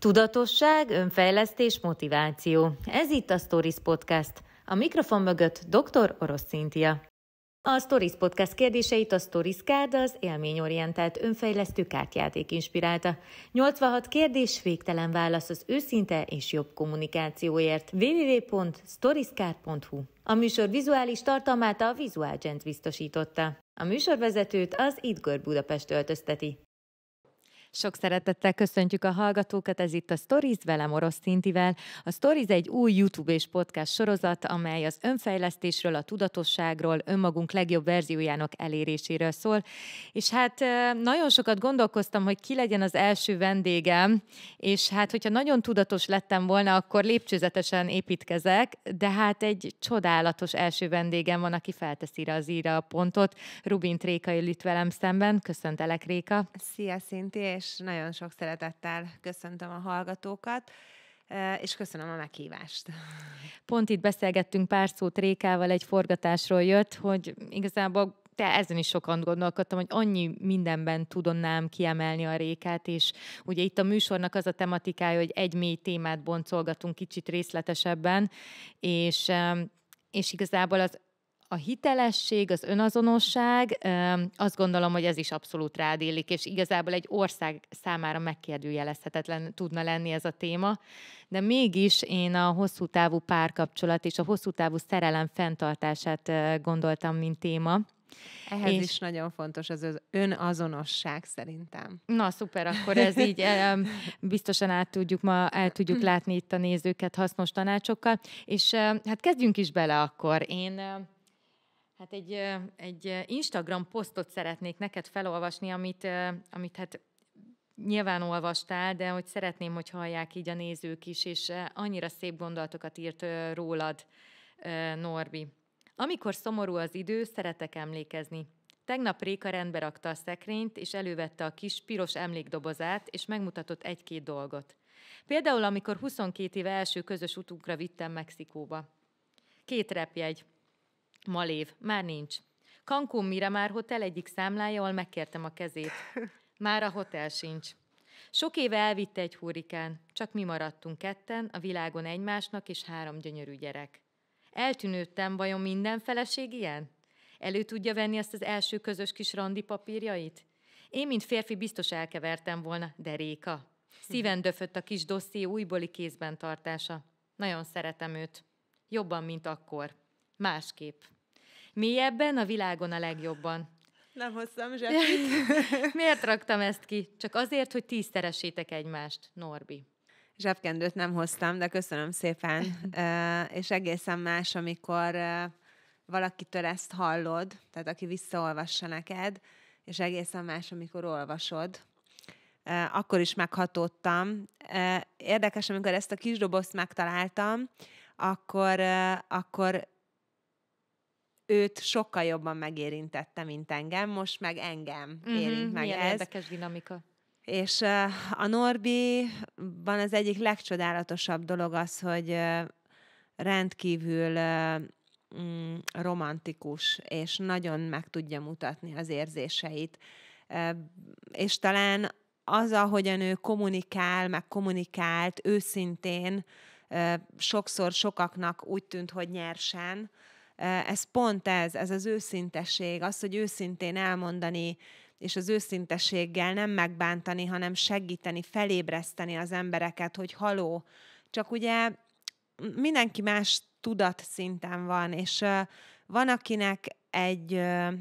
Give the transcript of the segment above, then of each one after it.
Tudatosság, önfejlesztés, motiváció. Ez itt a Stories Podcast. A mikrofon mögött dr. Orosz Cíntia. A Stories Podcast kérdéseit a Stories Card az élményorientált önfejlesztő kártyáték inspirálta. 86 kérdés, végtelen válasz az őszinte és jobb kommunikációért. www.storiescard.hu A műsor vizuális tartalmát a Visual Gent biztosította. A műsorvezetőt az Idgör Budapest öltözteti. Sok szeretettel köszöntjük a hallgatókat, ez itt a Stories velem Orosz Tintivel. A Stories egy új YouTube és podcast sorozat, amely az önfejlesztésről, a tudatosságról, önmagunk legjobb verziójának eléréséről szól. És hát nagyon sokat gondolkoztam, hogy ki legyen az első vendégem, és hát hogyha nagyon tudatos lettem volna, akkor lépcsőzetesen építkezek, de hát egy csodálatos első vendégem van, aki felteszi az íra a pontot. Rubin Tréka itt velem szemben. Köszöntelek, Réka. Szia, Szinti, és nagyon sok szeretettel köszöntöm a hallgatókat és köszönöm a meghívást. Pont itt beszélgettünk pár szót Rékával, egy forgatásról jött, hogy igazából te ezen is sokan gondolkodtam, hogy annyi mindenben tudonnám kiemelni a rékát, és ugye itt a műsornak az a tematikája, hogy egy mély témát boncolgatunk kicsit részletesebben, és, és igazából az a hitelesség, az önazonosság, azt gondolom, hogy ez is abszolút rád illik, és igazából egy ország számára megkérdőjelezhetetlen tudna lenni ez a téma, de mégis én a hosszú távú párkapcsolat és a hosszú távú szerelem fenntartását gondoltam, mint téma. Ehhez és... is nagyon fontos az, az önazonosság szerintem. Na, szuper, akkor ez így biztosan át tudjuk ma, el tudjuk látni itt a nézőket hasznos tanácsokkal. És hát kezdjünk is bele akkor. Én Hát egy, egy Instagram posztot szeretnék neked felolvasni, amit, amit hát nyilván olvastál, de hogy szeretném, hogy hallják így a nézők is, és annyira szép gondolatokat írt rólad, Norbi. Amikor szomorú az idő, szeretek emlékezni. Tegnap Réka rendbe rakta a szekrényt, és elővette a kis piros emlékdobozát, és megmutatott egy-két dolgot. Például, amikor 22 éve első közös utunkra vittem Mexikóba. Két repjegy, Malév, már nincs. Cancún Miramar Hotel egyik számlája, ahol megkértem a kezét. Már a hotel sincs. Sok éve elvitte egy hurrikán, csak mi maradtunk ketten, a világon egymásnak és három gyönyörű gyerek. Eltűnődtem, vajon minden feleség ilyen? Elő tudja venni azt az első közös kis randi papírjait? Én, mint férfi, biztos elkevertem volna, de Réka. Szíven döfött a kis dosszié újbóli kézben tartása. Nagyon szeretem őt. Jobban, mint akkor. Másképp. Mélyebben a világon a legjobban. Nem hoztam zsebkit. Miért raktam ezt ki? Csak azért, hogy tízszeressétek egymást, Norbi. Zsebkendőt nem hoztam, de köszönöm szépen. uh, és egészen más, amikor uh, valakitől ezt hallod, tehát aki visszaolvassa neked, és egészen más, amikor olvasod. Uh, akkor is meghatódtam. Érdekes, amikor ezt a kis dobozt megtaláltam, akkor, akkor őt sokkal jobban megérintette, mint engem, most meg engem mm-hmm, érint meg milyen ez. érdekes dinamika. És a Norbiban az egyik legcsodálatosabb dolog az, hogy rendkívül mm, romantikus, és nagyon meg tudja mutatni az érzéseit. És talán az, ahogyan ő kommunikál, meg kommunikált őszintén, sokszor sokaknak úgy tűnt, hogy nyersen, ez pont ez, ez az őszintesség, az, hogy őszintén elmondani, és az őszintességgel nem megbántani, hanem segíteni, felébreszteni az embereket, hogy haló. Csak ugye mindenki más tudat szinten van, és van, akinek egy,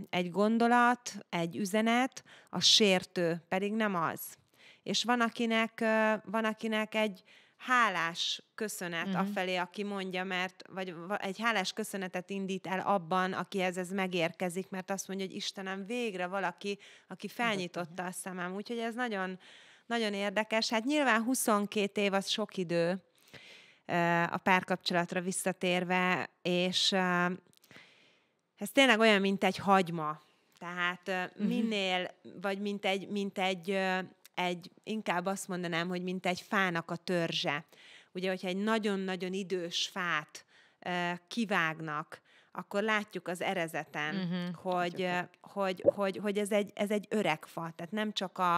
egy gondolat, egy üzenet, a sértő, pedig nem az. És van, akinek, van, akinek egy, hálás köszönet uh-huh. afelé, aki mondja, mert vagy egy hálás köszönetet indít el abban, akihez ez megérkezik, mert azt mondja, hogy Istenem, végre valaki, aki felnyitotta a szemem. Úgyhogy ez nagyon, nagyon érdekes. Hát nyilván 22 év az sok idő a párkapcsolatra visszatérve, és ez tényleg olyan, mint egy hagyma. Tehát mhm. minél, vagy mint egy, mint egy egy, inkább azt mondanám, hogy mint egy fának a törzse. Ugye, hogyha egy nagyon-nagyon idős fát kivágnak, akkor látjuk az erezeten, uh-huh. hogy, hogy, hogy, hogy ez, egy, ez egy öreg fa. Tehát nem csak a,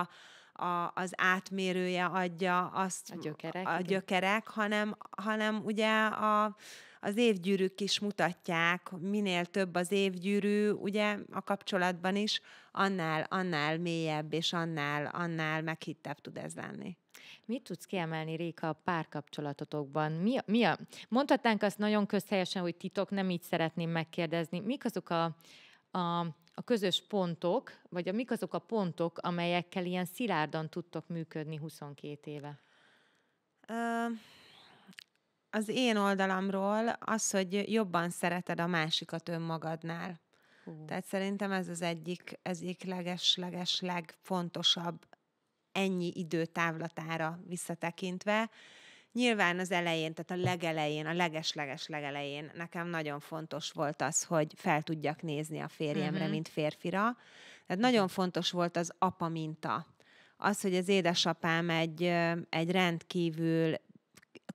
a, az átmérője adja azt a gyökerek, a gyökerek hanem, hanem ugye a, az évgyűrűk is mutatják, minél több az évgyűrű, ugye a kapcsolatban is, annál, annál mélyebb és annál, annál meghittebb tud ez lenni. Mit tudsz kiemelni, Réka, a párkapcsolatotokban? Mi a, mi a, mondhatnánk azt nagyon közhelyesen, hogy titok, nem így szeretném megkérdezni. Mik azok a, a, a közös pontok, vagy a, mik azok a pontok, amelyekkel ilyen szilárdan tudtok működni 22 éve? Uh az én oldalamról az, hogy jobban szereted a másikat önmagadnál. Uh. Tehát szerintem ez az egyik, egyik leges-leges legfontosabb ennyi időtávlatára visszatekintve. Nyilván az elején, tehát a legelején, a leges-leges legelején nekem nagyon fontos volt az, hogy fel tudjak nézni a férjemre, uh-huh. mint férfira. Tehát nagyon fontos volt az apa minta. Az, hogy az édesapám egy, egy rendkívül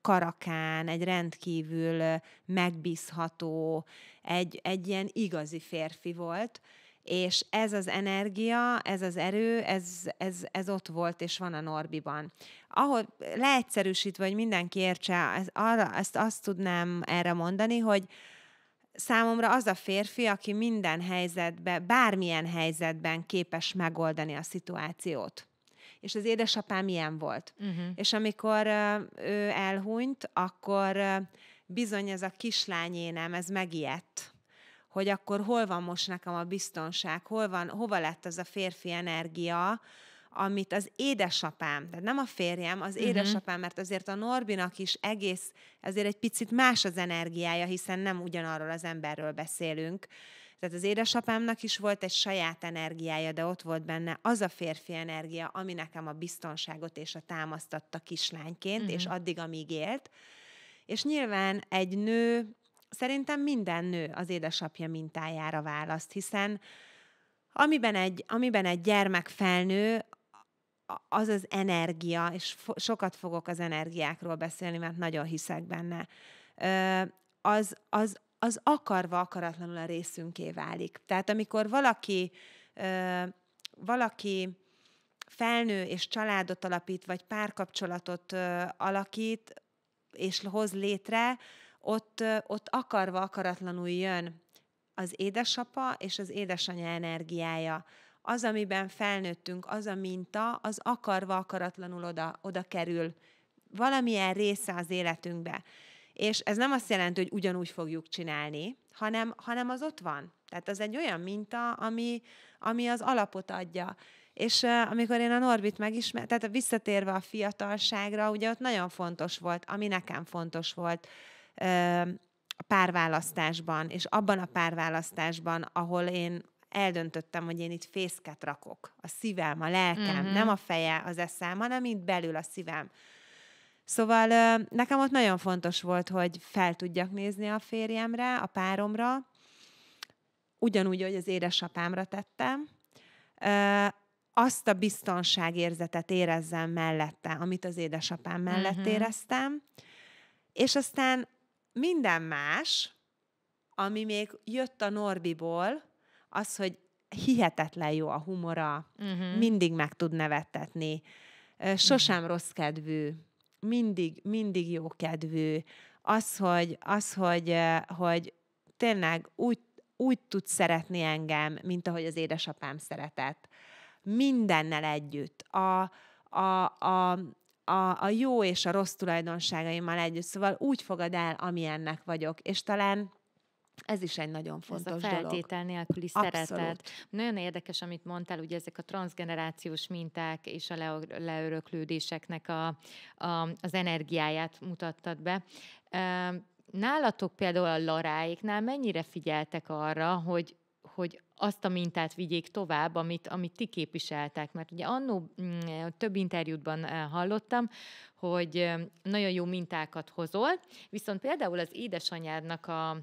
karakán, egy rendkívül megbízható, egy, egy ilyen igazi férfi volt, és ez az energia, ez az erő, ez, ez, ez ott volt, és van a Norbiban. Ahol leegyszerűsítve, hogy mindenki értse, ez, arra, ezt azt tudnám erre mondani, hogy számomra az a férfi, aki minden helyzetben, bármilyen helyzetben képes megoldani a szituációt és az édesapám milyen volt. Uh-huh. És amikor ő elhunyt, akkor bizony ez a kislányénem, ez megijedt hogy akkor hol van most nekem a biztonság, hol van, hova lett az a férfi energia, amit az édesapám, tehát nem a férjem, az uh-huh. édesapám, mert azért a Norbinak is egész, azért egy picit más az energiája, hiszen nem ugyanarról az emberről beszélünk, tehát az édesapámnak is volt egy saját energiája, de ott volt benne az a férfi energia, ami nekem a biztonságot és a támasztatta kislányként, uh-huh. és addig, amíg élt. És nyilván egy nő, szerintem minden nő az édesapja mintájára választ, hiszen amiben egy, amiben egy gyermek felnő, az az energia, és fo- sokat fogok az energiákról beszélni, mert nagyon hiszek benne, az, az, az akarva akaratlanul a részünké válik. Tehát amikor valaki, ö, valaki felnő és családot alapít, vagy párkapcsolatot ö, alakít, és hoz létre, ott, ö, ott akarva akaratlanul jön az édesapa és az édesanyja energiája. Az, amiben felnőttünk, az a minta, az akarva akaratlanul oda, oda kerül. Valamilyen része az életünkbe. És ez nem azt jelenti, hogy ugyanúgy fogjuk csinálni, hanem, hanem az ott van. Tehát az egy olyan minta, ami, ami az alapot adja. És uh, amikor én a Norbit megismertem, tehát visszatérve a fiatalságra, ugye ott nagyon fontos volt, ami nekem fontos volt, uh, a párválasztásban, és abban a párválasztásban, ahol én eldöntöttem, hogy én itt fészket rakok. A szívem, a lelkem, mm-hmm. nem a feje, az eszem, hanem itt belül a szívem. Szóval nekem ott nagyon fontos volt, hogy fel tudjak nézni a férjemre, a páromra, ugyanúgy, hogy az édesapámra tettem, azt a biztonságérzetet érezzem mellette, amit az édesapám mellett uh-huh. éreztem, és aztán minden más, ami még jött a Norbiból, az, hogy hihetetlen jó a humora, uh-huh. mindig meg tud nevettetni, sosem uh-huh. rossz kedvű, mindig, mindig jó kedvű, az, hogy, az, hogy, hogy tényleg úgy, úgy tud szeretni engem, mint ahogy az édesapám szeretett. Mindennel együtt. A, a, a, a, a jó és a rossz tulajdonságaimmal együtt. Szóval úgy fogad el, amilyennek vagyok. És talán ez is egy nagyon fontos Ez a feltétel dolog. nélküli Abszolút. szeretet. Nagyon érdekes, amit mondtál, ugye ezek a transgenerációs minták és a le- leöröklődéseknek a, a, az energiáját mutattad be. Nálatok például a Laráéknál mennyire figyeltek arra, hogy, hogy azt a mintát vigyék tovább, amit, amit ti képviseltek. Mert ugye annó mm, több interjútban hallottam, hogy nagyon jó mintákat hozol, viszont például az édesanyádnak a,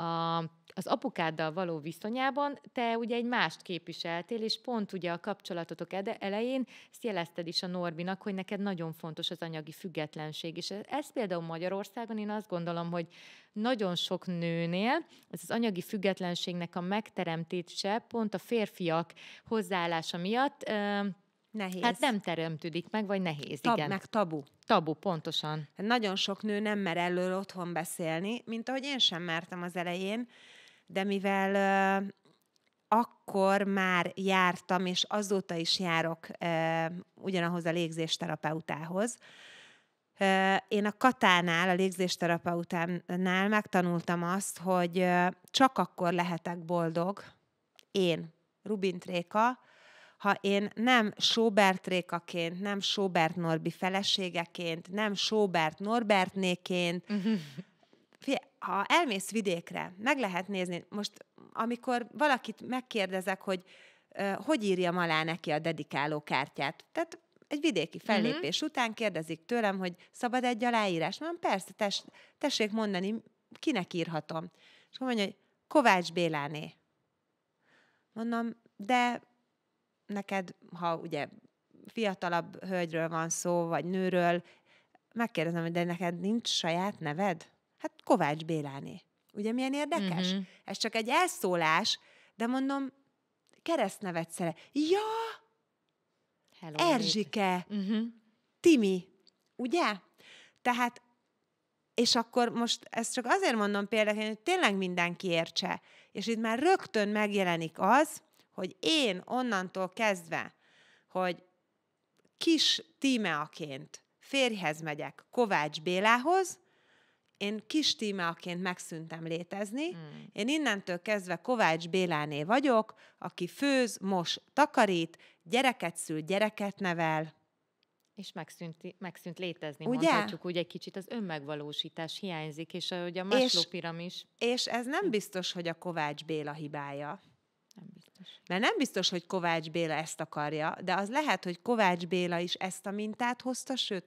a, az apukáddal való viszonyában te ugye egy mást képviseltél, és pont ugye a kapcsolatotok elején ezt jelezted is a Norbinak, hogy neked nagyon fontos az anyagi függetlenség. És ez például Magyarországon én azt gondolom, hogy nagyon sok nőnél ez az anyagi függetlenségnek a megteremtése pont a férfiak hozzáállása miatt Nehéz. Hát nem teremtődik meg, vagy nehéz, Tab, igen. meg tabu. Tabu, pontosan. Hát Nagyon sok nő nem mer elől otthon beszélni, mint ahogy én sem mertem az elején, de mivel ö, akkor már jártam, és azóta is járok ö, ugyanahoz a légzésterapeutához, Én a Katánál, a légzésterapeutánál megtanultam azt, hogy csak akkor lehetek boldog, én, Rubint Réka, ha én nem Sobert Rékaként, nem Sobert Norbi feleségeként, nem Sobert Norbertnéként, Figyelj, ha elmész vidékre, meg lehet nézni, most amikor valakit megkérdezek, hogy uh, hogy írjam alá neki a dedikáló kártyát, tehát egy vidéki fellépés uh-huh. után kérdezik tőlem, hogy szabad egy aláírás? Mondom, persze, tess, tessék mondani, kinek írhatom. És akkor mondja, hogy Kovács Béláné. Mondom, de neked, ha ugye fiatalabb hölgyről van szó, vagy nőről, megkérdezem, hogy de neked nincs saját neved? Hát Kovács Béláné. Ugye milyen érdekes? Mhm. Ez csak egy elszólás, de mondom, keresztnevet szere. Ja, Hello, Erzsike, Uh-huh. Timi, ugye? Tehát, és akkor most ezt csak azért mondom például, hogy tényleg mindenki értse. És itt már rögtön megjelenik az, hogy én onnantól kezdve, hogy kis tímeaként férjhez megyek Kovács Bélához, én kis tímeaként megszűntem létezni, Mm. én innentől kezdve Kovács Béláné vagyok, aki főz, mos, takarít, gyereket szül, gyereket nevel, És megszűnt, megszűnt létezni, Ugye? Mondhatjuk úgy egy kicsit, az önmegvalósítás hiányzik, és ahogy a Maslow piramis, és ez nem biztos, hogy a Kovács Béla hibája. Mert nem biztos, hogy Kovács Béla ezt akarja, de az lehet, hogy Kovács Béla is ezt a mintát hozta, sőt,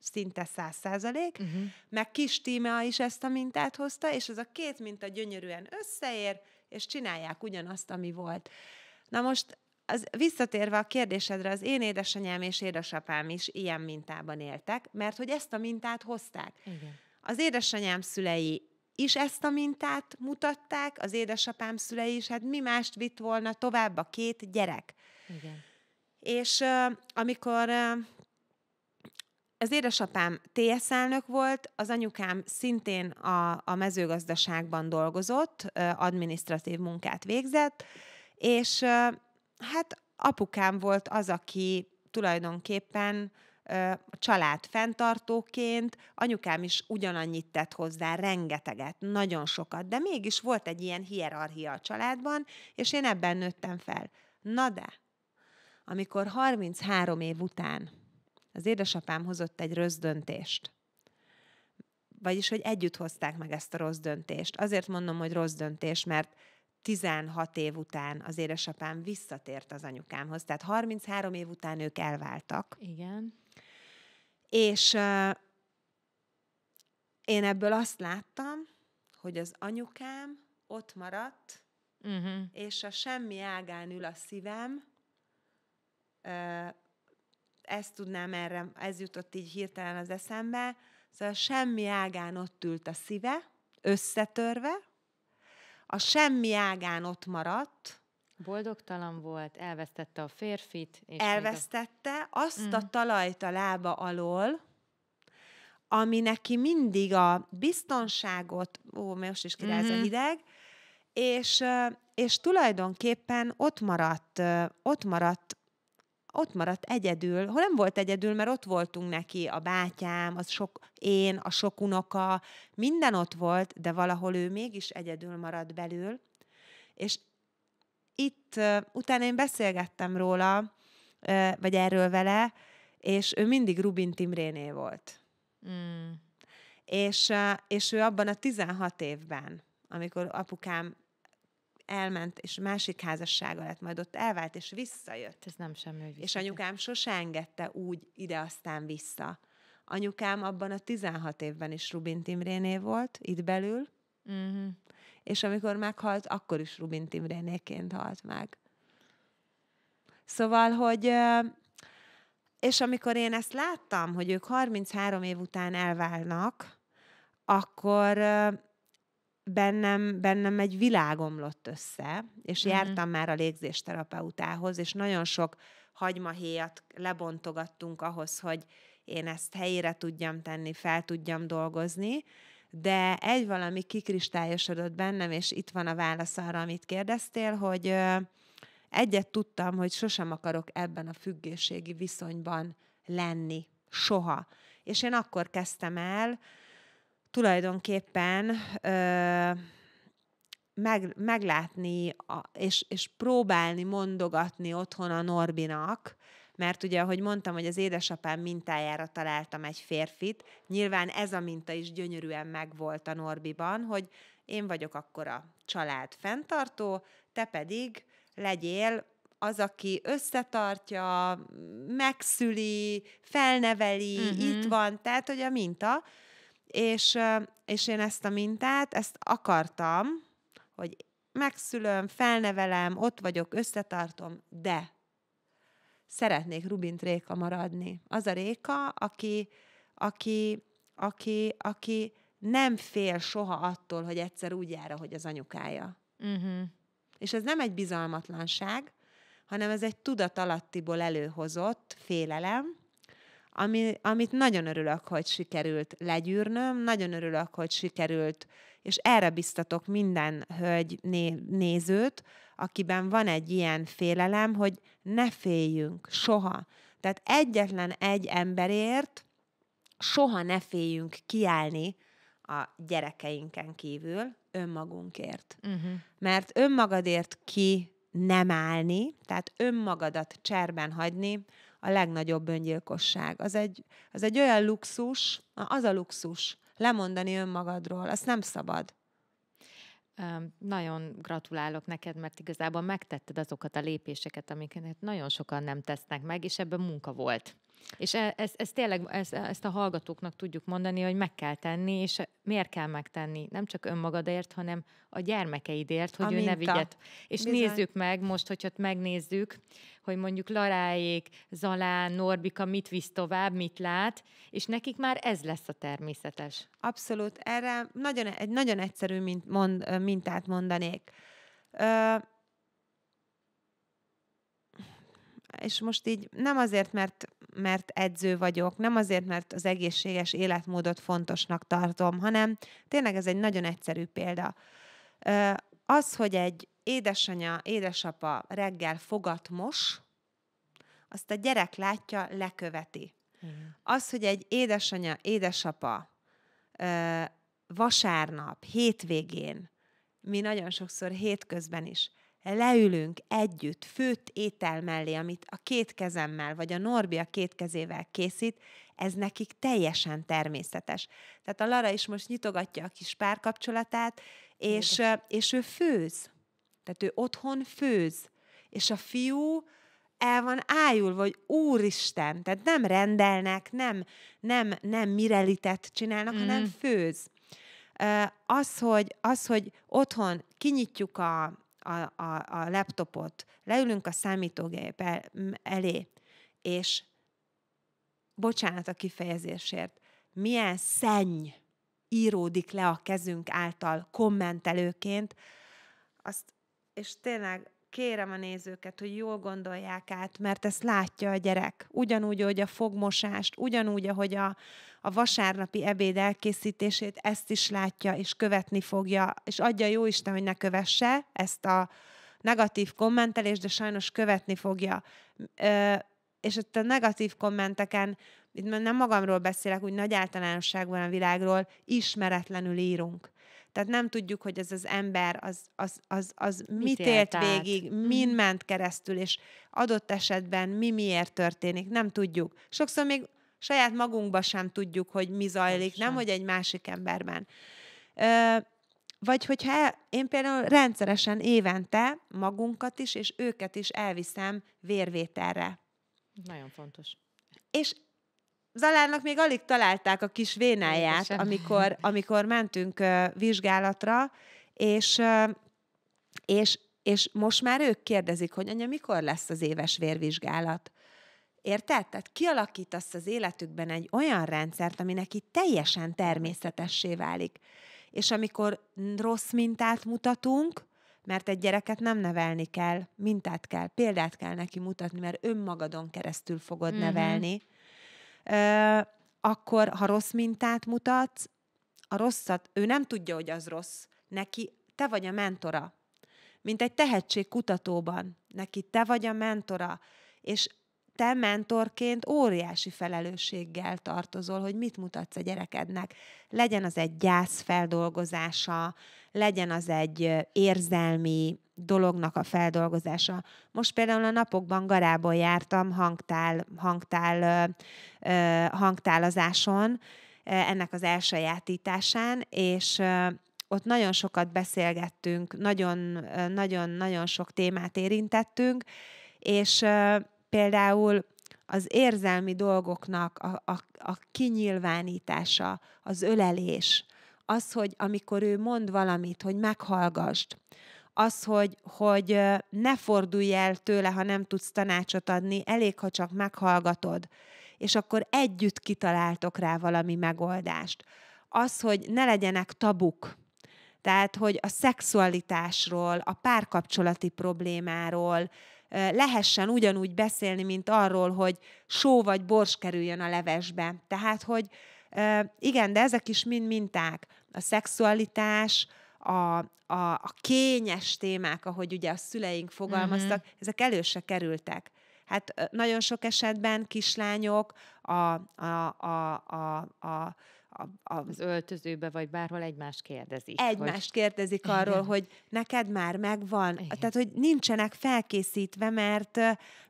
szinte száz százalék, Uh-huh. meg Kis Tímea is ezt a mintát hozta, és ez a két minta gyönyörűen összeér, és csinálják ugyanazt, ami volt. Na most, az, visszatérve a kérdésedre, az én édesanyám és édesapám is ilyen mintában éltek, mert hogy ezt a mintát hozták. Igen. Az édesanyám szülei is ezt a mintát mutatták, az édesapám szülei is, hát mi mást vitt volna tovább a két gyerek. Igen. És uh, amikor uh, az édesapám TS elnök volt, az anyukám szintén a, a mezőgazdaságban dolgozott, uh, adminisztratív munkát végzett, és uh, hát apukám volt az, aki tulajdonképpen ö, a család fenntartóként, anyukám is ugyanannyit tett hozzá, rengeteget, nagyon sokat, de mégis volt egy ilyen hierarchia a családban, és én ebben nőttem fel. Na de, amikor 33 év után az édesapám hozott egy rossz döntést, vagyis, hogy együtt hozták meg ezt a rossz döntést. Azért mondom, hogy rossz döntés, mert 16 év után az édesapám visszatért az anyukámhoz, tehát 33 év után ők elváltak, Igen. És uh, én ebből azt láttam, hogy az anyukám ott maradt, Uh-huh. és a semmi ágán ül a szívem, uh, ezt tudnám erre, ez jutott így hirtelen az eszembe, szóval a semmi ágán ott ült a szíve, összetörve, a semmi ágán ott maradt, Boldogtalan volt, elvesztette a férfit. És elvesztette azt Mm. a talajt a lába alól, ami neki mindig a biztonságot, ó, most is kiráz a Mhm. hideg, és, és tulajdonképpen ott maradt, ott maradt, ott maradt egyedül, hol nem volt egyedül, mert ott voltunk neki, a bátyám, az sok, én, a sok unoka, minden ott volt, de valahol ő mégis egyedül maradt belül, és itt utána én beszélgettem róla, vagy erről vele, és ő mindig Rubin Timréné volt. Mm. És, és ő abban a 16 évben, amikor apukám elment, és másik házassága lett, majd ott elvált, és visszajött. Ez nem semmi, hogy És anyukám sose engedte úgy ide, aztán vissza. Anyukám abban a 16 évben is Rubin Timréné volt, itt belül, Uh-huh. És amikor meghalt, akkor is Rubin Timrénéként halt meg. Szóval, hogy és amikor én ezt láttam, hogy ők 33 év után elválnak, akkor bennem, bennem egy világ omlott össze, és uh-huh. jártam már a légzésterapeutához, és nagyon sok hagymahéjat lebontogattunk ahhoz, hogy én ezt helyére tudjam tenni, fel tudjam dolgozni, de egy valami kikristályosodott bennem, és itt van a válasz arra, amit kérdeztél, hogy egyet tudtam, hogy sosem akarok ebben a függőségi viszonyban lenni. Soha. És én akkor kezdtem el tulajdonképpen ö, meg, meglátni a, és, és próbálni mondogatni otthon a Norbinak, mert ugye, ahogy mondtam, hogy az édesapám mintájára találtam egy férfit, nyilván ez a minta is gyönyörűen megvolt a Norbiban, hogy én vagyok akkor a család fenntartó, te pedig legyél az, aki összetartja, megszüli, felneveli, uh-huh. itt van, tehát, hogy a minta. És, és én ezt a mintát, ezt akartam, hogy megszülöm, felnevelem, ott vagyok, összetartom, de szeretnék Rubint Réka maradni. Az a Réka, aki, aki, aki, aki nem fél soha attól, hogy egyszer úgy jár, hogy az anyukája. Uh-huh. És ez nem egy bizalmatlanság, hanem ez egy tudatalattiból előhozott félelem, ami, amit nagyon örülök, hogy sikerült legyűrnöm, nagyon örülök, hogy sikerült, és erre biztatok minden hölgy né- nézőt, akiben van egy ilyen félelem, hogy ne féljünk soha. Tehát egyetlen egy emberért soha ne féljünk kiállni a gyerekeinken kívül önmagunkért. Uh-huh. Mert önmagadért ki nem állni, tehát önmagadat cserben hagyni, a legnagyobb öngyilkosság. Az egy, az egy olyan luxus, az a luxus, lemondani önmagadról, azt nem szabad. Nagyon gratulálok neked, mert igazából megtetted azokat a lépéseket, amiket nagyon sokan nem tesznek meg, és ebben munka volt. És e, ez, ez tényleg, ez, ezt a hallgatóknak tudjuk mondani, hogy meg kell tenni, és miért kell megtenni? Nem csak önmagadért, hanem a gyermekeidért, hogy a ő minta. ne vigyet. És Bizony. nézzük meg most, hogyha megnézzük, hogy mondjuk Laráék, Zalán, Norbika mit visz tovább, mit lát, és nekik már ez lesz a természetes. Abszolút. Erre nagyon, egy nagyon egyszerű mint, mond, mintát mondanék. Ö, és most így nem azért, mert, mert edző vagyok, nem azért, mert az egészséges életmódot fontosnak tartom, hanem tényleg ez egy nagyon egyszerű példa. Az, hogy egy édesanyja, édesapa reggel fogat mos, azt a gyerek látja, leköveti. Igen. Az, hogy egy édesanyja, édesapa vasárnap, hétvégén, mi nagyon sokszor hétközben is leülünk együtt főtt étel mellé, amit a két kezemmel, vagy a Norbi a két kezével készít, ez nekik teljesen természetes. Tehát a Lara is most nyitogatja a kis párkapcsolatát, és, és ő főz. Tehát ő otthon főz. És a fiú el van ájulva, vagy úristen, tehát nem rendelnek, nem, nem, nem mirelitet csinálnak, mm. hanem főz. Az hogy, az, hogy otthon kinyitjuk a, a, a, a laptopot, leülünk a számítógép elé, és bocsánat a kifejezésért, milyen szenny íródik le a kezünk által kommentelőként, azt, és tényleg kérem a nézőket, hogy jól gondolják át, mert ezt látja a gyerek. Ugyanúgy, hogy a fogmosást, ugyanúgy, ahogy a, a vasárnapi ebéd elkészítését, ezt is látja, és követni fogja, és adja jó Isten, hogy ne kövesse ezt a negatív kommentelést, de sajnos követni fogja. Ö, és ott a negatív kommenteken, itt nem magamról beszélek, úgy nagy általánosságban a világról, ismeretlenül írunk. Tehát nem tudjuk, hogy ez az ember az, az, az, az mit, mit élt át? végig, mm. min ment keresztül, és adott esetben mi miért történik, nem tudjuk. Sokszor még saját magunkban sem tudjuk, hogy mi zajlik, nem, hogy egy másik emberben. Ö, vagy hogyha én például rendszeresen évente magunkat is, és őket is elviszem vérvételre. Nagyon fontos. És Zalárnak még alig találták a kis vénáját, amikor, amikor mentünk vizsgálatra, és, és, és most már ők kérdezik, hogy anya, mikor lesz az éves vérvizsgálat? Érted? Tehát kialakítasz az életükben egy olyan rendszert, ami neki teljesen természetessé válik. és amikor rossz mintát mutatunk, mert egy gyereket nem nevelni kell, mintát kell, példát kell neki mutatni, mert önmagadon keresztül fogod mm-hmm. nevelni, akkor ha rossz mintát mutatsz, a rosszat, ő nem tudja, hogy az rossz. Neki te vagy a mentora. Mint egy tehetségkutatóban. Neki te vagy a mentora. És te mentorként óriási felelősséggel tartozol, hogy mit mutatsz a gyerekednek. Legyen az egy gyász feldolgozása, legyen az egy érzelmi dolognak a feldolgozása. Most például a napokban Garából jártam hangtál, hangtál, hangtálazáson, ennek az elsajátításán, és ott nagyon sokat beszélgettünk, nagyon-nagyon sok témát érintettünk, és például az érzelmi dolgoknak a, a, a kinyilvánítása, az ölelés, az, hogy amikor ő mond valamit, hogy meghallgasd, az, hogy, hogy ne fordulj el tőle, ha nem tudsz tanácsot adni, elég, ha csak meghallgatod, és akkor együtt kitaláltok rá valami megoldást. Az, hogy ne legyenek tabuk, tehát, hogy a szexualitásról, a párkapcsolati problémáról, lehessen ugyanúgy beszélni, mint arról, hogy só vagy bors kerüljön a levesbe. Tehát, hogy igen, de ezek is mind minták. A szexualitás, a, a, a kényes témák, ahogy ugye a szüleink fogalmaztak, uh-huh. ezek elő se kerültek. Hát nagyon sok esetben kislányok a, a, a, a, a a, a, az öltözőbe, vagy bárhol egymást kérdezik. Egymást hogy... kérdezik arról, Igen. hogy neked már megvan. Igen. Tehát, hogy nincsenek felkészítve, mert,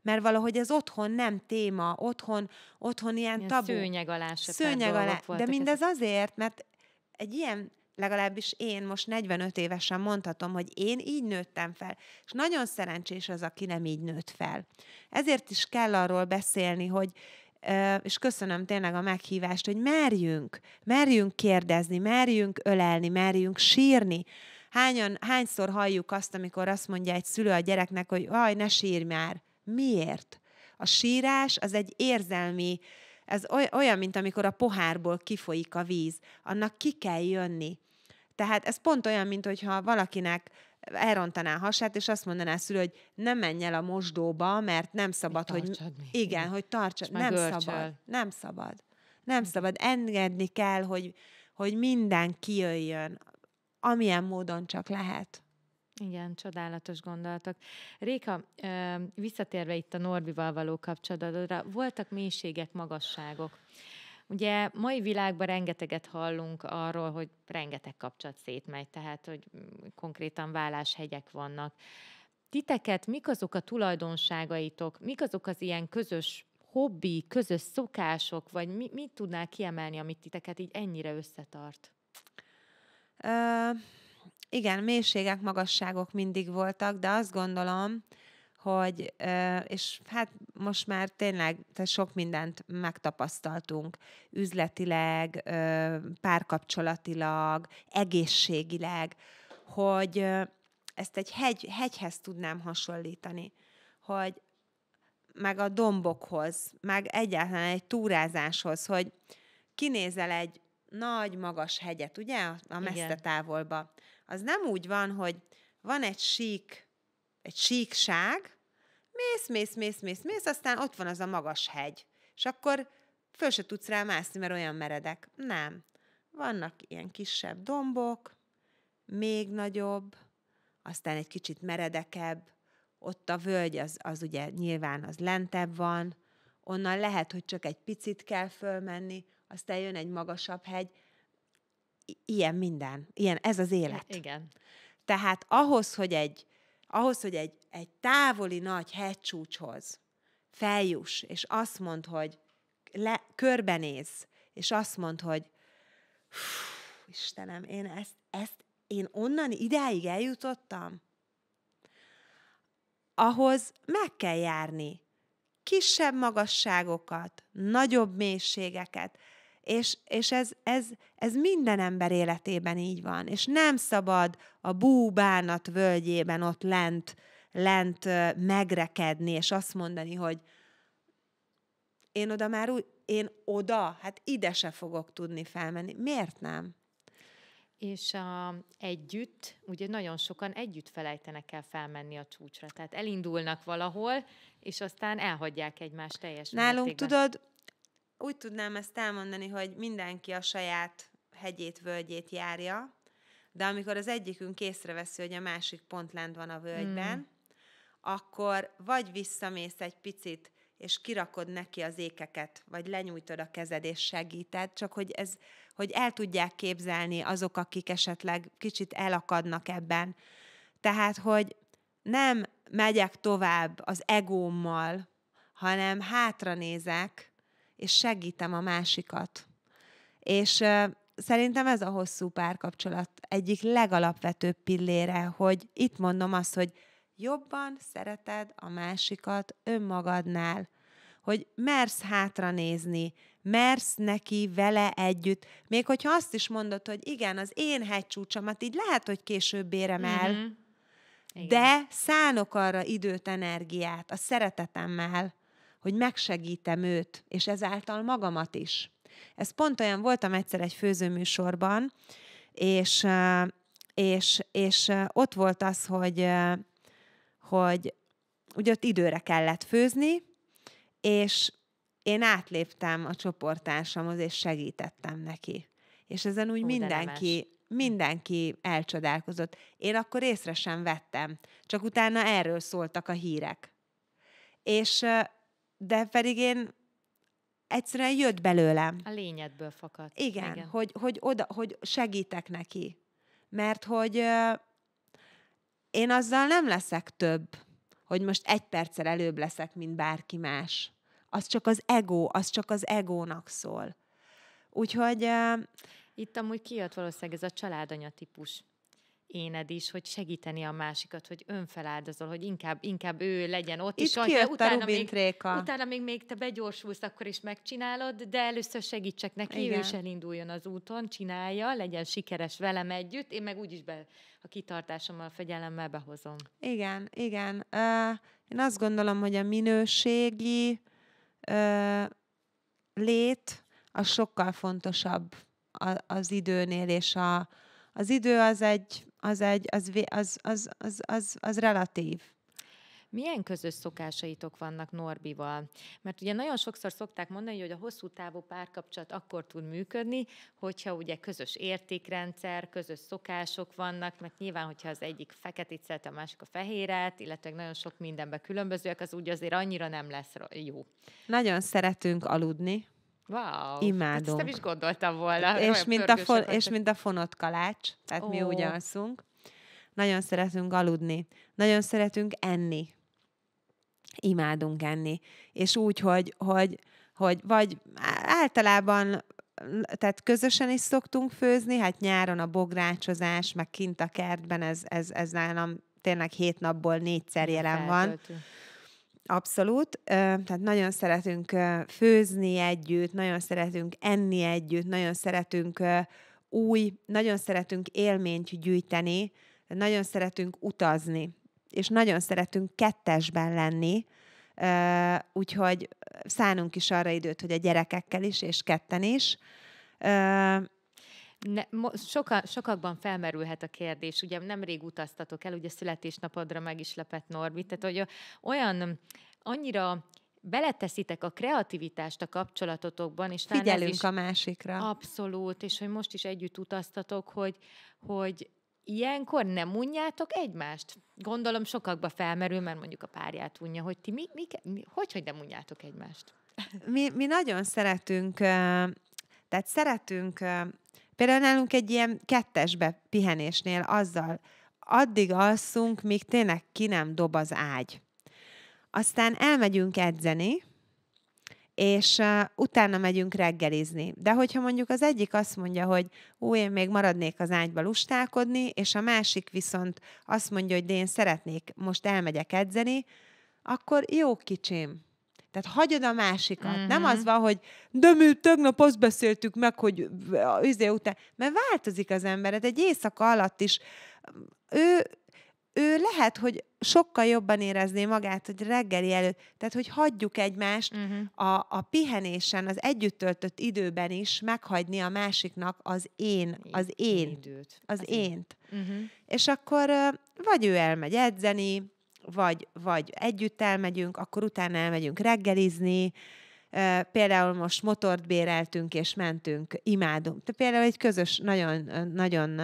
mert valahogy ez otthon nem téma, otthon, otthon ilyen, ilyen tabu. Szőnyeg alá Szőnyeg alá. De mindez ez... azért, mert egy ilyen legalábbis én most 45 évesen mondhatom, hogy én így nőttem fel, és nagyon szerencsés az, aki nem így nőtt fel. Ezért is kell arról beszélni, hogy és köszönöm tényleg a meghívást, hogy merjünk, merjünk kérdezni, merjünk ölelni, merjünk sírni. Hányan, hányszor halljuk azt, amikor azt mondja egy szülő a gyereknek, hogy aj, ne sírj már. Miért? A sírás az egy érzelmi, ez olyan, mint amikor a pohárból kifolyik a víz. Annak ki kell jönni. Tehát ez pont olyan, mint hogyha valakinek elrontaná a hasát, és azt mondaná a szülő, hogy nem menj el a mosdóba, mert nem szabad, hogy... hogy igen, igen, hogy tartsad. Nem görcsöl. szabad. Nem szabad. Nem szabad. Engedni kell, hogy, hogy minden kijöjjön, amilyen módon csak lehet. Igen, csodálatos gondolatok. Réka, visszatérve itt a Norbival való kapcsolatodra, voltak mélységek, magasságok. Ugye mai világban rengeteget hallunk arról, hogy rengeteg kapcsolat szétmegy, tehát hogy mm, konkrétan válláshegyek vannak. Titeket mik azok a tulajdonságaitok, mik azok az ilyen közös hobbi, közös szokások, vagy mi, mit tudnál kiemelni, amit titeket így ennyire összetart? Uh, igen, mélységek, magasságok mindig voltak, de azt gondolom, hogy, és hát most már tényleg tehát sok mindent megtapasztaltunk, üzletileg, párkapcsolatilag, egészségileg, hogy ezt egy hegy, hegyhez tudnám hasonlítani, hogy meg a dombokhoz, meg egyáltalán egy túrázáshoz, hogy kinézel egy nagy, magas hegyet, ugye, a messze távolba. Az nem úgy van, hogy van egy sík egy síkság, mész, mész, mész, mész, mész, aztán ott van az a magas hegy. És akkor föl se tudsz rá mászni, mert olyan meredek. Nem. Vannak ilyen kisebb dombok, még nagyobb, aztán egy kicsit meredekebb, ott a völgy az, az ugye nyilván az lentebb van, onnan lehet, hogy csak egy picit kell fölmenni, aztán jön egy magasabb hegy. I- ilyen minden. Ilyen, ez az élet. Igen. Tehát ahhoz, hogy egy ahhoz, hogy egy, egy távoli nagy hegycsúcshoz feljuss, és azt mond, hogy le, körbenéz, és azt mond, hogy Istenem, én ezt, ezt, én onnan idáig eljutottam, ahhoz meg kell járni. Kisebb magasságokat, nagyobb mélységeket, és, és ez, ez, ez minden ember életében így van. És nem szabad a búbánat völgyében ott lent, lent megrekedni, és azt mondani, hogy én oda már úgy, én oda, hát ide se fogok tudni felmenni. Miért nem? és a, együtt, ugye nagyon sokan együtt felejtenek el felmenni a csúcsra. Tehát elindulnak valahol, és aztán elhagyják egymást teljes Nálunk, mértékben. tudod, úgy tudnám ezt elmondani, hogy mindenki a saját hegyét, völgyét járja, de amikor az egyikünk észreveszi, hogy a másik pont lent van a völgyben, mm. akkor vagy visszamész egy picit, és kirakod neki az ékeket, vagy lenyújtod a kezed, és segíted, csak hogy ez, hogy el tudják képzelni azok, akik esetleg kicsit elakadnak ebben. Tehát, hogy nem megyek tovább az egómmal, hanem hátra nézek, és segítem a másikat. És szerintem ez a hosszú párkapcsolat egyik legalapvetőbb pillére, hogy itt mondom azt, hogy jobban szereted a másikat önmagadnál, hogy mersz hátra nézni, mersz neki vele együtt, még hogyha azt is mondod, hogy igen, az én hegycsúcsomat így lehet, hogy később érem el, mm-hmm. de szánok arra időt, energiát, a szeretetemmel, hogy megsegítem őt, és ezáltal magamat is. Ez pont olyan, voltam egyszer egy főzőműsorban, és, és, és ott volt az, hogy, hogy ugye ott időre kellett főzni, és én átléptem a csoporttársamhoz, és segítettem neki. És ezen úgy Ó, mindenki, mindenki elcsodálkozott. Én akkor észre sem vettem, csak utána erről szóltak a hírek. És de pedig én egyszerűen jött belőlem. A lényedből fakadt. Igen, Igen. Hogy, hogy, oda, hogy segítek neki. Mert hogy uh, én azzal nem leszek több, hogy most egy perccel előbb leszek, mint bárki más. Az csak az ego, az csak az egónak szól. Úgyhogy... Uh, Itt amúgy kijött valószínűleg ez a családanya típus éned is, hogy segíteni a másikat, hogy önfeláldozol, hogy inkább, inkább ő legyen ott Itt is. Itt utána, még, Réka. utána még, még te begyorsulsz, akkor is megcsinálod, de először segítsek neki, Igen. ő is elinduljon az úton, csinálja, legyen sikeres velem együtt, én meg úgyis be, a kitartásommal, a fegyelemmel behozom. Igen, igen. Uh, én azt gondolom, hogy a minőségi uh, lét a sokkal fontosabb az időnél, és a, az idő az egy, az, egy, az, az, az, az, az, az relatív. Milyen közös szokásaitok vannak Norbival? Mert ugye nagyon sokszor szokták mondani, hogy a hosszú távú párkapcsolat akkor tud működni, hogyha ugye közös értékrendszer, közös szokások vannak, mert nyilván, hogyha az egyik feketét szeret, a másik a fehéret, illetve nagyon sok mindenben különbözőek, az úgy azért annyira nem lesz jó. Nagyon szeretünk aludni. Wow, Imádunk. Ezt nem is gondoltam volna. És mint, a fon, és mint a fonott kalács, tehát oh. mi úgy alszunk. Nagyon szeretünk aludni. Nagyon szeretünk enni. Imádunk enni. És úgy, hogy, hogy, hogy vagy általában tehát közösen is szoktunk főzni, hát nyáron a bográcsozás, meg kint a kertben, ez, ez, ez nálam tényleg hét napból négyszer jelen van. Abszolút. Tehát nagyon szeretünk főzni együtt, nagyon szeretünk enni együtt, nagyon szeretünk új, nagyon szeretünk élményt gyűjteni, nagyon szeretünk utazni, és nagyon szeretünk kettesben lenni, úgyhogy szánunk is arra időt, hogy a gyerekekkel is, és ketten is. Ne, mo, soka, sokakban felmerülhet a kérdés, ugye nemrég utaztatok el, ugye születésnapodra meg is lepett Norbi, tehát hogy olyan annyira beleteszitek a kreativitást a kapcsolatotokban, és Figyelünk is, a másikra. Abszolút, és hogy most is együtt utaztatok, hogy, hogy ilyenkor nem unjátok egymást? Gondolom sokakba felmerül, mert mondjuk a párját unja, hogy ti mi, mi, mi hogy, hogy nem unjátok egymást? Mi, mi nagyon szeretünk, tehát szeretünk, például nálunk egy ilyen kettesbe pihenésnél azzal, addig alszunk, míg tényleg ki nem dob az ágy. Aztán elmegyünk edzeni, és uh, utána megyünk reggelizni. De hogyha mondjuk az egyik azt mondja, hogy ú, én még maradnék az ágyba lustálkodni, és a másik viszont azt mondja, hogy de én szeretnék, most elmegyek edzeni, akkor jó kicsim. Tehát hagyod a másikat. Uh-huh. Nem az van, hogy de mi tegnap azt beszéltük meg, hogy izé után, mert változik az ember. Egy éjszaka alatt is ő ő lehet, hogy sokkal jobban érezné magát, hogy reggeli előtt, tehát hogy hagyjuk egymást uh-huh. a, a pihenésen, az együtt töltött időben is meghagyni a másiknak az én, az én, időt. az, az ént. Uh-huh. És akkor vagy ő elmegy edzeni, vagy, vagy együtt elmegyünk, akkor utána elmegyünk reggelizni, Például most motort béreltünk és mentünk, imádunk. De például egy közös, nagyon, nagyon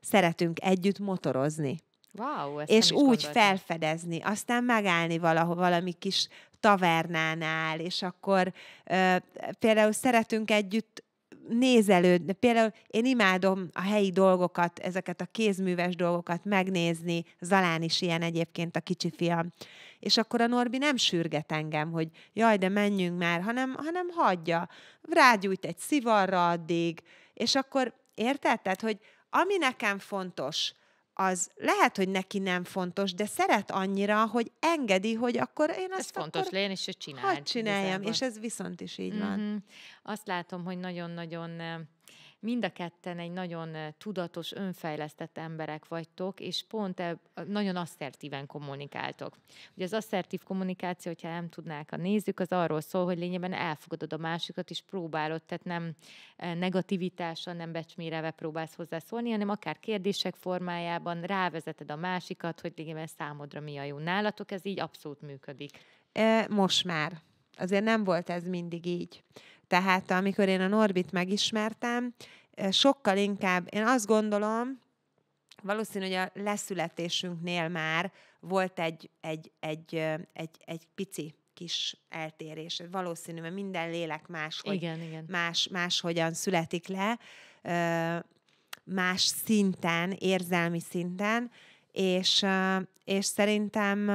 szeretünk együtt motorozni. Wow, és úgy gondoltam. felfedezni, aztán megállni valahol valami kis tavernánál, és akkor uh, például szeretünk együtt nézelődni. Például én imádom a helyi dolgokat, ezeket a kézműves dolgokat megnézni. Zalán is ilyen egyébként a kicsi fiam. És akkor a Norbi nem sürget engem, hogy jaj, de menjünk már, hanem, hanem hagyja. Rágyújt egy szivarra addig, és akkor érted? Tehát, hogy ami nekem fontos, az lehet, hogy neki nem fontos, de szeret annyira, hogy engedi, hogy akkor én azt Ez fontos legyen, és. Hogy csináljam, és ez viszont is így mm-hmm. van. Mhm. Azt látom, hogy nagyon-nagyon mind a ketten egy nagyon tudatos, önfejlesztett emberek vagytok, és pont e, nagyon asszertíven kommunikáltok. Ugye az asszertív kommunikáció, hogyha nem tudnák a nézők, az arról szól, hogy lényegben elfogadod a másikat, és próbálod, tehát nem negativitással, nem becsmérelve próbálsz hozzászólni, hanem akár kérdések formájában rávezeted a másikat, hogy lényegben számodra mi a jó. Nálatok ez így abszolút működik. Most már. Azért nem volt ez mindig így. Tehát amikor én a Norbit megismertem, sokkal inkább, én azt gondolom, valószínű, hogy a leszületésünknél már volt egy, egy, egy, egy, egy pici kis eltérés. Valószínű, mert minden lélek más, igen, igen. Más, máshogyan születik le, más szinten, érzelmi szinten, és, és szerintem,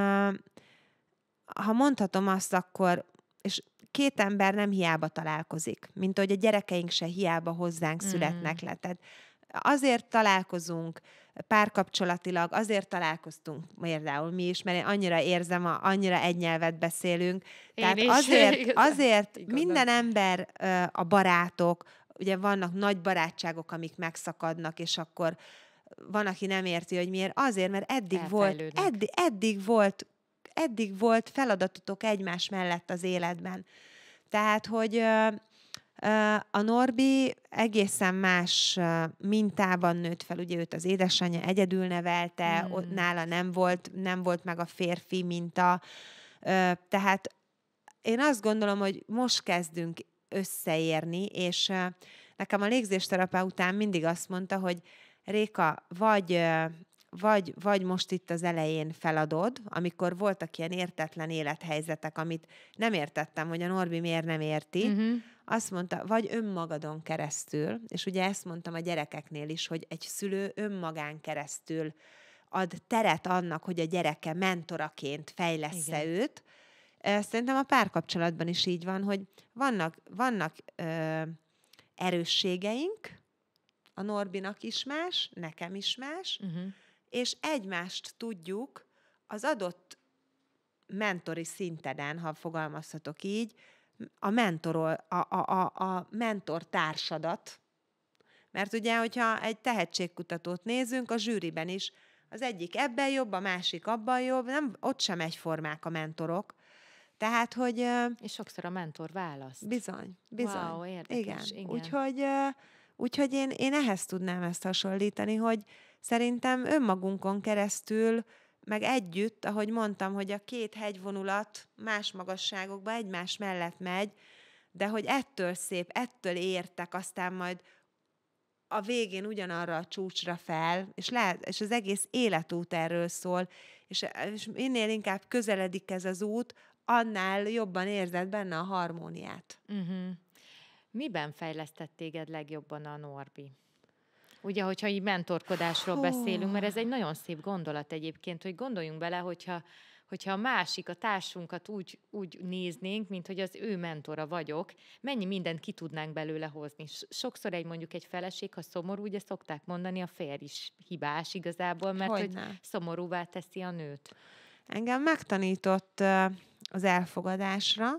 ha mondhatom azt, akkor, két ember nem hiába találkozik, mint hogy a gyerekeink se hiába hozzánk mm. születnek le. Tehát azért találkozunk párkapcsolatilag, azért találkoztunk például mi is, mert én annyira érzem, annyira egy nyelvet beszélünk. Én Tehát is. azért, azért minden ember, a barátok, ugye vannak nagy barátságok, amik megszakadnak, és akkor van, aki nem érti, hogy miért. Azért, mert eddig volt, eddig, eddig volt eddig volt feladatotok egymás mellett az életben. Tehát, hogy a Norbi egészen más mintában nőtt fel, ugye őt az édesanyja egyedül nevelte, mm. ott nála nem volt, nem volt meg a férfi minta, tehát én azt gondolom, hogy most kezdünk összeérni, és nekem a légzésterapeután mindig azt mondta, hogy Réka, vagy vagy, vagy most itt az elején feladod, amikor voltak ilyen értetlen élethelyzetek, amit nem értettem, hogy a Norbi miért nem érti, uh-huh. azt mondta, vagy önmagadon keresztül, és ugye ezt mondtam a gyerekeknél is, hogy egy szülő önmagán keresztül ad teret annak, hogy a gyereke mentoraként fejlesz-e őt. Szerintem a párkapcsolatban is így van, hogy vannak, vannak ö, erősségeink, a Norbinak is más, nekem is más, uh-huh és egymást tudjuk az adott mentori szinteden, ha fogalmazhatok így, a, mentorol, a, a, a, a mentor társadat, mert ugye, hogyha egy tehetségkutatót nézünk, a zsűriben is az egyik ebben jobb, a másik abban jobb, nem, ott sem egyformák a mentorok. Tehát, hogy... És sokszor a mentor választ. Bizony, bizony. Wow, érdekes, igen. igen. Úgyhogy, úgyhogy én, én ehhez tudnám ezt hasonlítani, hogy, szerintem önmagunkon keresztül, meg együtt, ahogy mondtam, hogy a két hegyvonulat más magasságokba egymás mellett megy, de hogy ettől szép, ettől értek, aztán majd a végén ugyanarra a csúcsra fel, és, lehet, és az egész életút erről szól, és, és minél inkább közeledik ez az út, annál jobban érzed benne a harmóniát. Uh-huh. Miben fejlesztett téged legjobban a Norbi? Ugye, hogyha így mentorkodásról beszélünk, mert ez egy nagyon szép gondolat egyébként, hogy gondoljunk bele, hogyha hogyha a másik, a társunkat úgy, úgy néznénk, mint hogy az ő mentora vagyok, mennyi mindent ki tudnánk belőle hozni. Sokszor egy mondjuk egy feleség, ha szomorú, ugye szokták mondani, a férj is hibás igazából, mert hogy, hogy szomorúvá teszi a nőt. Engem megtanított az elfogadásra,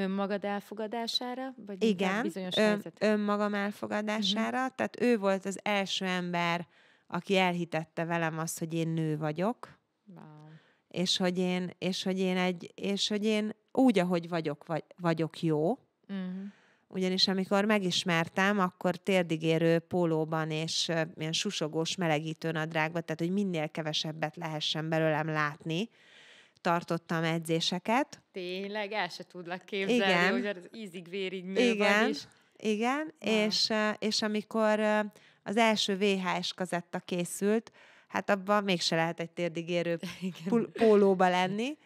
Önmagad elfogadására? Vagy Igen, bizonyos ön, önmagam elfogadására. Uh-huh. Tehát ő volt az első ember, aki elhitette velem azt, hogy én nő vagyok, Wow. és hogy én, és hogy én, egy, és hogy én úgy, ahogy vagyok, vagy, vagyok jó, Uh-huh. ugyanis amikor megismertem, akkor térdigérő pólóban és ilyen susogós melegítő nadrágban, tehát hogy minél kevesebbet lehessen belőlem látni, tartottam edzéseket. Tényleg, el se tudlak képzelni, Igen. hogy az ízig-vérig nő Igen. vagy is. Igen, és, és amikor az első VHS kazetta készült, hát abban mégse lehet egy térdigérő pul- pólóba lenni,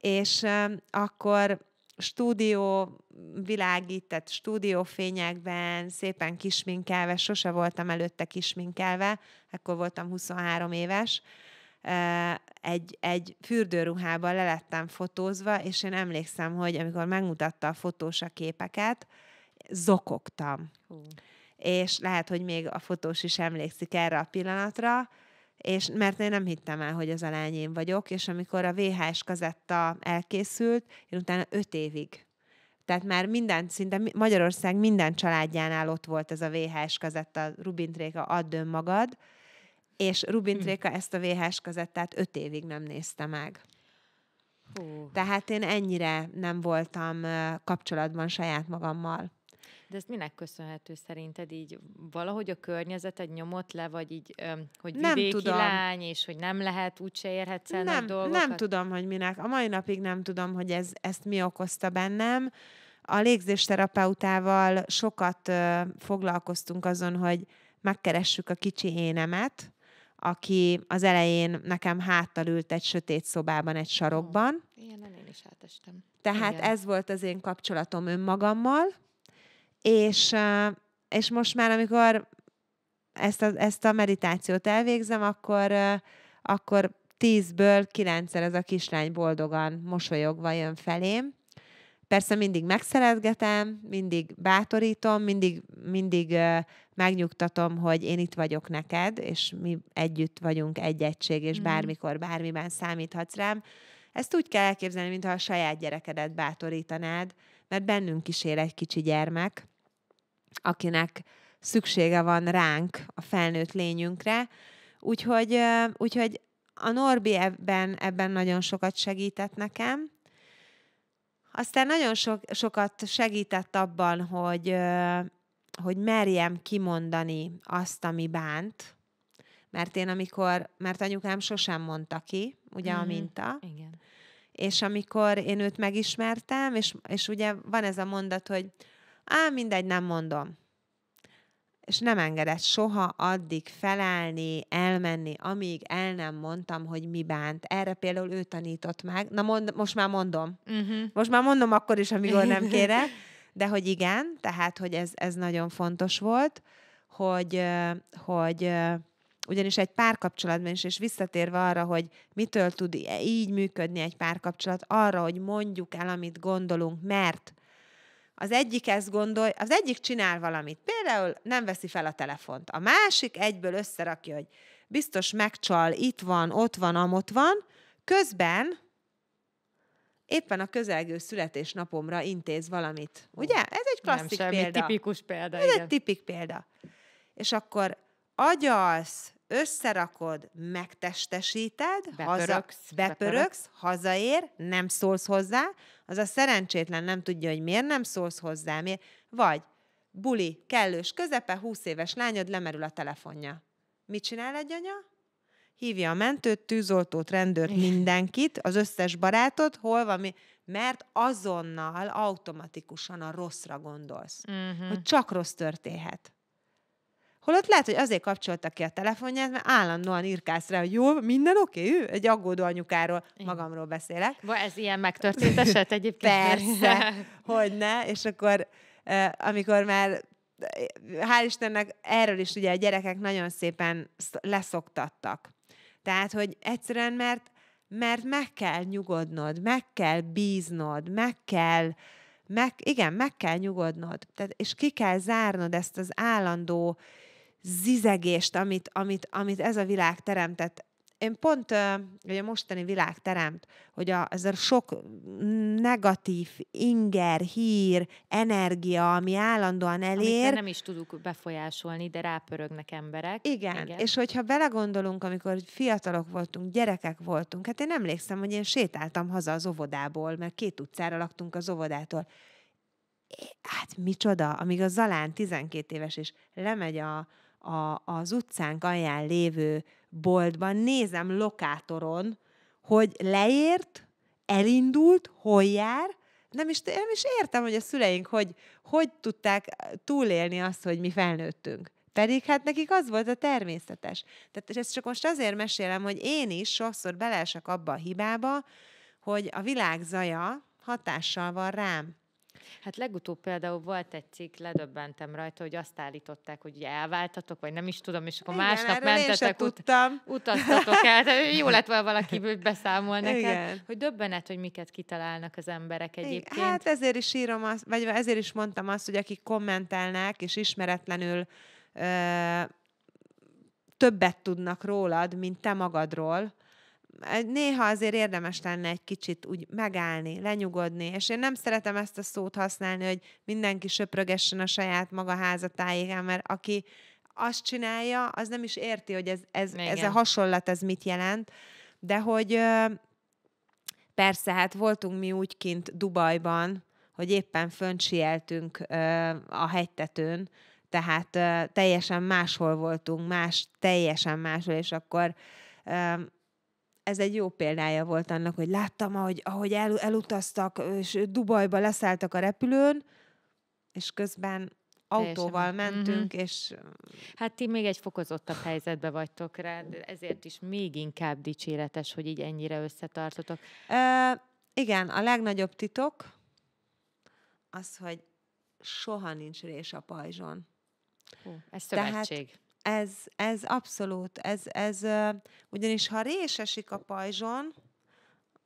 és akkor stúdió világít, tehát stúdiófényekben, szépen kisminkelve, sose voltam előtte kisminkelve, akkor voltam 23 éves, egy, egy fürdőruhában lelettem fotózva, és én emlékszem, hogy amikor megmutatta a fotós a képeket, zokogtam Hú. és lehet, hogy még a fotós is emlékszik erre a pillanatra, és mert én nem hittem el, hogy az a lány én vagyok, és amikor a VHS kazetta elkészült, én utána öt évig. Tehát már minden, szinte Magyarország minden családjánál ott volt ez a VHS kazetta, Rubin Tréka, add önmagad, és Rubin Tréka ezt a VHS kazettát öt évig nem nézte meg. Hú. Tehát én ennyire nem voltam kapcsolatban saját magammal. De ez minek köszönhető szerinted így? Valahogy a környezeted nyomott le, vagy így, hogy Nem vidéki tudom. lány, és hogy nem lehet, úgyse érhetsz el nem, dolgokat? nem tudom, hogy minek. A mai napig nem tudom, hogy ez, ezt mi okozta bennem. A légzésterapeutával sokat ö, foglalkoztunk azon, hogy megkeressük a kicsi énemet, aki az elején nekem háttal ült egy sötét szobában, egy sarokban. Ilyenen én is átestem. Tehát Igen. ez volt az én kapcsolatom önmagammal, és, és most már, amikor ezt a, ezt a meditációt elvégzem, akkor, akkor tízből kilencszer ez a kislány boldogan, mosolyogva jön felém. Persze mindig megszeretgetem, mindig bátorítom, mindig, mindig megnyugtatom, hogy én itt vagyok neked, és mi együtt vagyunk egy egység, és Mhm. bármikor, bármiben számíthatsz rám. Ezt úgy kell elképzelni, mintha a saját gyerekedet bátorítanád, mert bennünk is él egy kicsi gyermek, akinek szüksége van ránk, a felnőtt lényünkre. Úgyhogy, úgyhogy a Norbi ebben, ebben nagyon sokat segített nekem. Aztán nagyon sok, sokat segített abban, hogy, hogy merjem kimondani azt, ami bánt. Mert én amikor, mert anyukám sosem mondta ki, ugye Mhm. a minta, Igen. és amikor én őt megismertem, és, és ugye van ez a mondat, hogy á, mindegy, nem mondom. És nem engedett soha addig felállni, elmenni, amíg el nem mondtam, hogy mi bánt. Erre például ő tanított meg. Na mond, most már mondom. Uh-huh. Most már mondom akkor is, amikor nem kérek, de hogy igen, tehát, hogy ez, ez nagyon fontos volt, hogy, hogy ugyanis egy párkapcsolatban is, és visszatérve arra, hogy mitől tud így működni egy párkapcsolat, arra, hogy mondjuk el, amit gondolunk, mert az egyik ezt gondol, az egyik csinál valamit, például nem veszi fel a telefont, a másik egyből összerakja, hogy biztos megcsal, itt van, ott van, amott van, közben éppen a közelgő születésnapomra intéz valamit. Ugye? Ez egy Nem klasszik semmi példa. tipikus példa, Ez igen. egy tipik példa. És akkor agyalsz, összerakod, megtestesíted, haza, Bepörögsz, bepörögsz, hazaér, nem szólsz hozzá, az a szerencsétlen nem tudja, hogy miért nem szólsz hozzá, miért. Vagy buli, kellős közepe, 20 éves lányod, lemerül a telefonja. Mit csinál egy anya? Hívja a mentőt, tűzoltót, rendőrt, mindenkit, az összes barátot, hol van mi, mert azonnal automatikusan a rosszra gondolsz Uh-huh. hogy csak rossz történhet. Holott lehet, hogy azért kapcsolta ki a telefonját, mert állandóan írkálsz rá, hogy jó, minden oké, okay? egy aggódó anyukáról, magamról beszélek. Va, ez ilyen megtörtént eset egyébként? Persze, hogy ne, és akkor amikor már hál' Istennek erről is ugye a gyerekek nagyon szépen sz- leszoktattak. Tehát, hogy egyszerűen, mert, mert meg kell nyugodnod, meg kell bíznod, meg kell, meg, igen, meg kell nyugodnod. Tehát, és ki kell zárnod ezt az állandó zizegést, amit, amit, amit ez a világ teremtett. Én pont hogy a mostani világ teremt, hogy a, ez a sok negatív inger, hír, energia, ami állandóan elér. Amit nem is tudunk befolyásolni, de rápörögnek emberek. Igen, Igen. és hogyha belegondolunk, amikor fiatalok voltunk, gyerekek voltunk, hát én emlékszem, hogy én sétáltam haza az óvodából, mert két utcára laktunk az óvodától. Hát micsoda, amíg a Zalán 12 éves, és lemegy a, a, az utcánk alján lévő boltban, nézem lokátoron, hogy leért, elindult, hol jár, nem is, nem is értem, hogy a szüleink hogy, hogy tudták túlélni azt, hogy mi felnőttünk. Pedig hát nekik az volt a természetes. Tehát ezt csak most azért mesélem, hogy én is sokszor beleesek abba a hibába, hogy a világ zaja hatással van rám. Hát legutóbb például volt egy cikk, ledöbbentem rajta, hogy azt állították, hogy ugye elváltatok, vagy nem is tudom, és akkor Igen, másnap mentetek, ut- tudtam. utaztatok el. Tehát jó lett volna valaki beszámol neked, Igen. hogy döbbenet, hogy miket kitalálnak az emberek egyébként. Hát ezért is írom azt, vagy ezért is mondtam azt, hogy akik kommentelnek, és ismeretlenül ö, többet tudnak rólad, mint te magadról, néha azért érdemes lenne egy kicsit úgy megállni, lenyugodni, és én nem szeretem ezt a szót használni, hogy mindenki söprögessen a saját maga házatájékán, mert aki azt csinálja, az nem is érti, hogy ez, ez, ez a hasonlat, ez mit jelent, de hogy persze, hát voltunk mi úgy kint Dubajban, hogy éppen fönntsieltünk a hegytetőn, tehát teljesen máshol voltunk, más, teljesen máshol, és akkor ez egy jó példája volt annak, hogy láttam, ahogy, ahogy el, elutaztak, és Dubajba leszálltak a repülőn, és közben autóval mentünk, mm-hmm. és... Hát ti még egy fokozottabb helyzetbe vagytok rá, ezért is még inkább dicséretes, hogy így ennyire összetartotok. Uh, igen, a legnagyobb titok az, hogy soha nincs rés a pajzson. Hú, ez szövetség. Tehát ez, ez abszolút, ez, ez ugyanis ha rés esik a pajzson,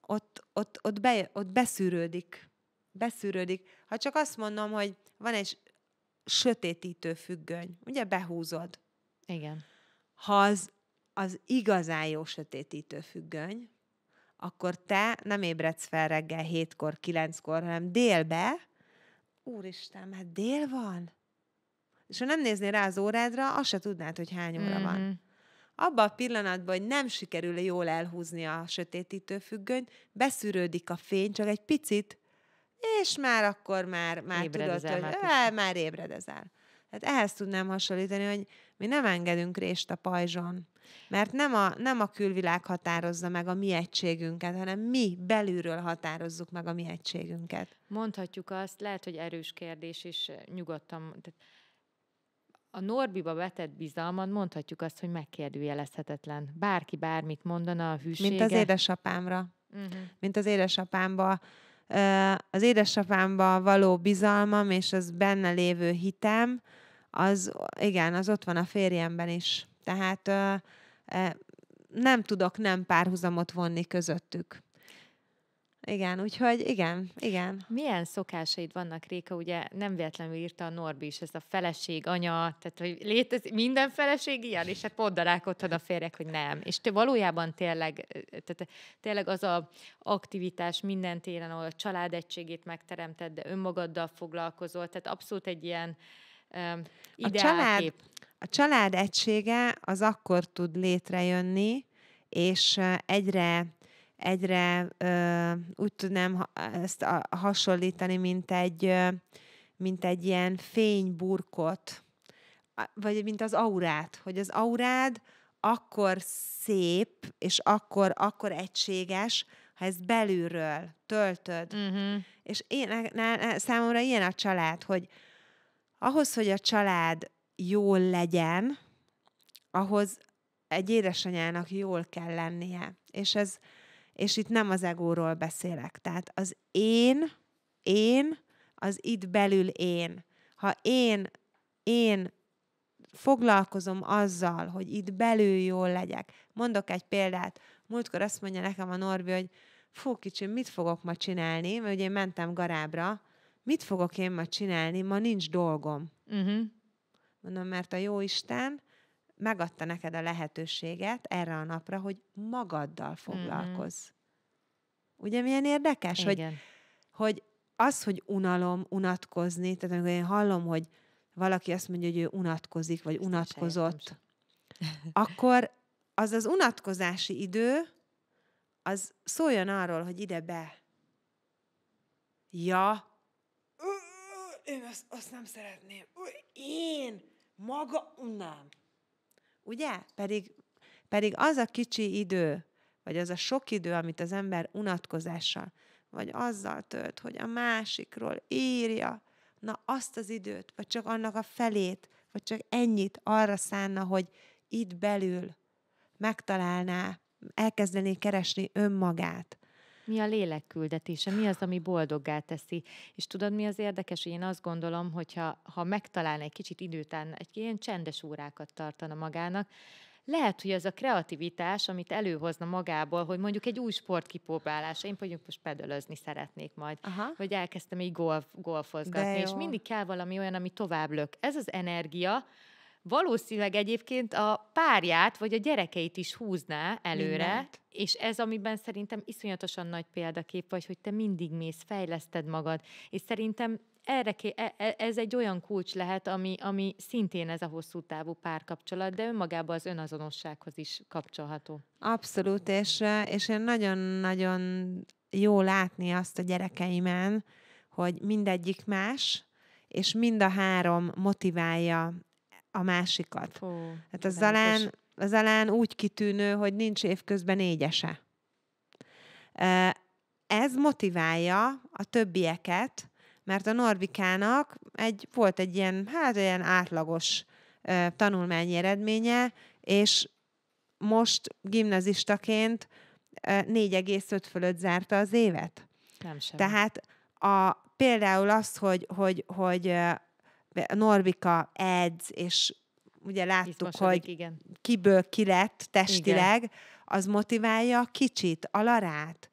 ott, ott, ott, be, ott beszűrődik. Beszűrődik. Ha csak azt mondom, hogy van egy sötétítő függöny, ugye behúzod. Igen. Ha az, az igazán jó sötétítő függöny, akkor te nem ébredsz fel reggel hétkor, kilenckor, hanem délbe, úristen, hát dél van? És ha nem néznél rá az órádra, azt se tudnád, hogy hány óra mm-hmm. van. Mhm. Abban a pillanatban, hogy nem sikerül jól elhúzni a sötétítő függönyt, beszűrődik a fény, csak egy picit, és már akkor már, már tudod, hogy már, már ébredezel. Tehát ehhez tudnám hasonlítani, hogy mi nem engedünk rést a pajzson, mert nem a, nem a külvilág határozza meg a mi egységünket, hanem mi belülről határozzuk meg a mi egységünket. Mondhatjuk azt, lehet, hogy erős kérdés, és nyugodtan, tehát a Norbiba vetett bizalmad mondhatjuk azt, hogy megkérdőjelezhetetlen. Bárki bármit mondana a hűsége. Mint az édesapámra. Uh-huh. Mint az édesapámba. Az édesapámba való bizalmam és az benne lévő hitem, az igen, az ott van a férjemben is. Tehát nem tudok nem párhuzamot vonni közöttük. Igen, úgyhogy igen, igen. Milyen szokásaid vannak, Réka? Ugye nem véletlenül írta a Norbi is, ez a feleség, anya, tehát hogy létezik minden feleség ilyen, és hát poddarálkodtad a férjek, hogy nem. És te valójában tényleg, tehát tényleg az a aktivitás minden téren, ahol a család egységét megteremted, de önmagaddal foglalkozol, tehát abszolút egy ilyen um, a család, a család egysége az akkor tud létrejönni, és egyre egyre ö, úgy tudnám ezt a, hasonlítani, mint egy, ö, mint egy ilyen fényburkot, vagy mint az aurát, hogy az aurád akkor szép, és akkor, akkor egységes, ha ezt belülről töltöd. Uh-huh. És én, ne, számomra ilyen a család, hogy ahhoz, hogy a család jól legyen, ahhoz egy édesanyának jól kell lennie. És ez, és itt nem az egóról beszélek. Tehát az én, én, az itt belül én. Ha én, én foglalkozom azzal, hogy itt belül jól legyek. Mondok egy példát. Múltkor azt mondja nekem a Norbi, hogy fú, kicsim, mit fogok ma csinálni? Mert ugye én mentem garábra. Mit fogok én ma csinálni? Ma nincs dolgom. Uh-huh. Mondom, mert a jó Isten megadta neked a lehetőséget erre a napra, hogy magaddal foglalkozz. Mm-hmm. Ugye milyen érdekes, Igen. hogy, hogy az, hogy unalom, unatkozni, tehát amikor én hallom, hogy valaki azt mondja, hogy ő unatkozik, vagy Ezt unatkozott, akkor az az unatkozási idő, az szóljon arról, hogy ide be. Ja, én azt, azt nem szeretném. Én maga nem. Ugye? Pedig, pedig az a kicsi idő, vagy az a sok idő, amit az ember unatkozással, vagy azzal tölt, hogy a másikról írja, na azt az időt, vagy csak annak a felét, vagy csak ennyit arra szánna, hogy itt belül megtalálná, elkezdené keresni önmagát. Mi a lélek küldetése? Mi az, ami boldoggá teszi? És tudod, mi az érdekes? Én azt gondolom, hogyha ha megtalálna egy kicsit időtán, egy ilyen csendes órákat tartana magának, lehet, hogy ez a kreativitás, amit előhozna magából, hogy mondjuk egy új sport kipróbálása, én mondjuk most pedölözni szeretnék majd, Aha. hogy elkezdtem így golf, golfozgatni, és mindig kell valami olyan, ami tovább lök. Ez az energia, valószínűleg egyébként a párját vagy a gyerekeit is húzná előre, Mindent. és ez, amiben szerintem iszonyatosan nagy példakép vagy, hogy te mindig mész, fejleszted magad, és szerintem erre ké, e, e, ez egy olyan kulcs lehet, ami, ami szintén ez a hosszú távú párkapcsolat, de önmagában az önazonossághoz is kapcsolható. Abszolút, és, és én nagyon-nagyon jó látni azt a gyerekeimen, hogy mindegyik más, és mind a három motiválja a másikat. Fú, hát az Zalán, az Zalán úgy kitűnő, hogy nincs évközben négyese. Ez motiválja a többieket, mert a Norvikának egy, volt egy ilyen, hát ilyen átlagos tanulmányi eredménye, és most gimnazistaként 4,5 fölött zárta az évet. Nem sem. Tehát a, például az, hogy, hogy, hogy Norvika edz, és ugye láttuk, hogy igen. kiből ki lett testileg, igen. az motiválja kicsit, a larát.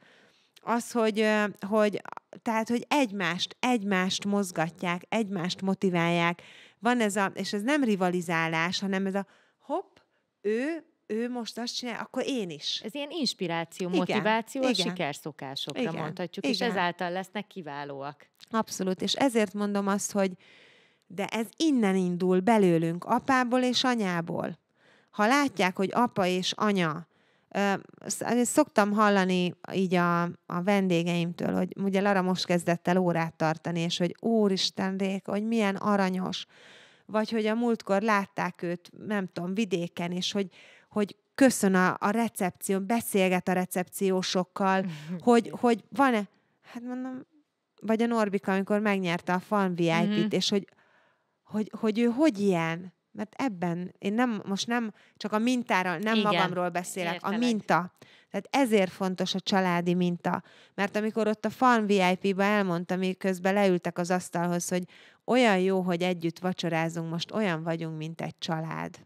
Az, hogy, hogy, tehát, hogy egymást, egymást mozgatják, egymást motiválják. Van ez a, és ez nem rivalizálás, hanem ez a hopp, ő, ő most azt csinál, akkor én is. Ez ilyen inspiráció, igen, motiváció igen, a sikerszokásokra igen, mondhatjuk, igen. és ezáltal lesznek kiválóak. Abszolút, és ezért mondom azt, hogy, de ez innen indul belőlünk, apából és anyából. Ha látják, hogy apa és anya, szoktam hallani így a, a vendégeimtől, hogy ugye Lara most kezdett el órát tartani, és hogy úristen, Rék, hogy milyen aranyos, vagy hogy a múltkor látták őt, nem tudom, vidéken, és hogy, hogy köszön a, a recepció, beszélget a recepciósokkal, hogy, hogy van-e, hát mondom, vagy a Norbika, amikor megnyerte a Fan VIP-t, mm-hmm. és hogy hogy, hogy ő hogy ilyen. Mert ebben, én nem, most nem csak a mintára, nem Igen, magamról beszélek, értelek. a minta. Tehát ezért fontos a családi minta. Mert amikor ott a Fan VIP-ba elmondta, miközben leültek az asztalhoz, hogy olyan jó, hogy együtt vacsorázunk, most olyan vagyunk, mint egy család.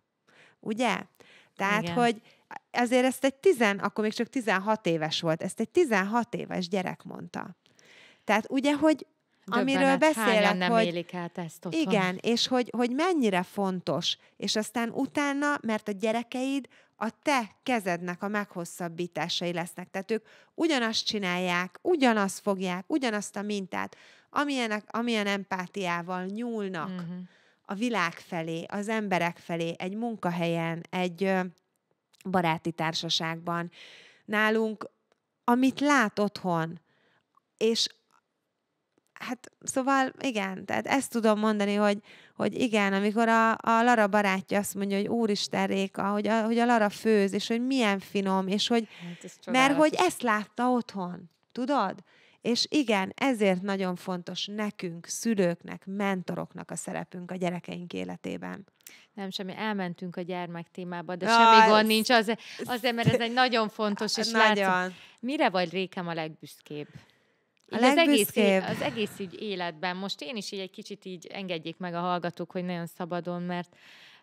Ugye? Tehát, Igen. hogy azért ezt egy tizen, akkor még csak 16 éves volt, ezt egy 16 éves gyerek mondta. Tehát ugye, hogy Döbbenet, amiről beszélek, nem hogy élik át ezt otthon. igen, és hogy, hogy mennyire fontos, és aztán utána, mert a gyerekeid a te kezednek a meghosszabbításai lesznek. Tehát ők ugyanazt csinálják, ugyanazt fogják, ugyanazt a mintát, amilyenek, amilyen empátiával nyúlnak uh-huh. a világ felé, az emberek felé, egy munkahelyen, egy baráti társaságban. Nálunk, amit lát otthon, és hát szóval igen, tehát ezt tudom mondani, hogy, hogy igen, amikor a, a Lara barátja azt mondja, hogy úristen Réka, hogy a, hogy a Lara főz, és hogy milyen finom, és hogy, hát mert hogy ezt látta otthon, tudod? És igen, ezért nagyon fontos nekünk, szülőknek, mentoroknak a szerepünk a gyerekeink életében. Nem, semmi, elmentünk a gyermek témába, de ja, semmi gond nincs, azért, azért, mert ez egy nagyon fontos, és nagyon. Látszik, mire vagy Rékem a legbüszkébb? A az, egész, az egész ügy életben. Most én is így egy kicsit így engedjék meg a hallgatók, hogy nagyon szabadon, mert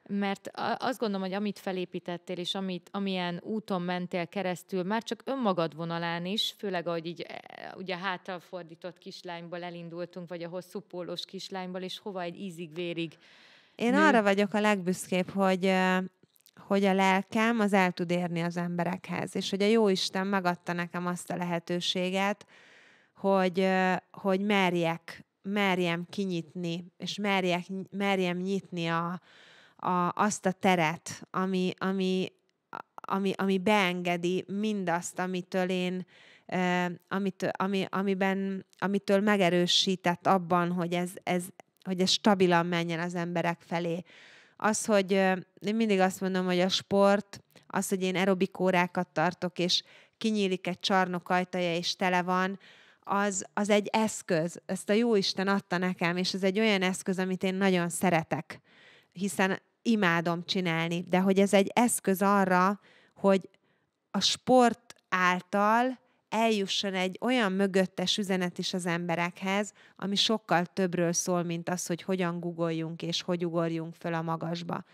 mert azt gondolom, hogy amit felépítettél, és amit, amilyen úton mentél keresztül, már csak önmagad vonalán is, főleg ahogy így e, ugye hátrafordított kislányból elindultunk, vagy a hosszú pólós kislányból, és hova egy ízig-vérig. Én nő. arra vagyok a legbüszkébb, hogy hogy a lelkem az el tud érni az emberekhez, és hogy a jó Isten megadta nekem azt a lehetőséget, hogy, hogy merjek, merjem kinyitni, és merjek, merjem nyitni a, a, azt a teret, ami, ami, ami, ami beengedi mindazt, amitől én, amit, ami, amiben, amitől megerősített abban, hogy ez, ez, hogy ez stabilan menjen az emberek felé. Az, hogy én mindig azt mondom, hogy a sport, az, hogy én aerobik órákat tartok, és kinyílik egy csarnok ajtaja, és tele van, az, az egy eszköz. Ezt a jó Isten adta nekem, és ez egy olyan eszköz, amit én nagyon szeretek, hiszen imádom csinálni, de hogy ez egy eszköz arra, hogy a sport által eljusson egy olyan mögöttes üzenet is az emberekhez, ami sokkal többről szól, mint az, hogy hogyan guggoljunk és hogy ugorjunk föl a magasba.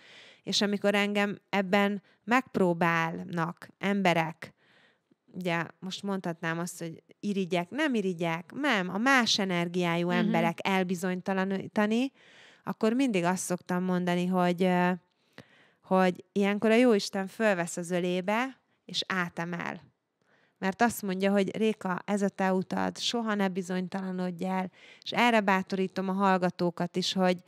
És amikor engem ebben megpróbálnak emberek, ugye most mondhatnám azt, hogy irigyek, nem irigyek, nem, a más energiájú uh-huh. emberek elbizonytalanítani, akkor mindig azt szoktam mondani, hogy, hogy ilyenkor a Jóisten fölvesz az ölébe, és átemel mert azt mondja, hogy Réka, ez a te utad, soha ne bizonytalanodj el, és erre bátorítom a hallgatókat is, hogy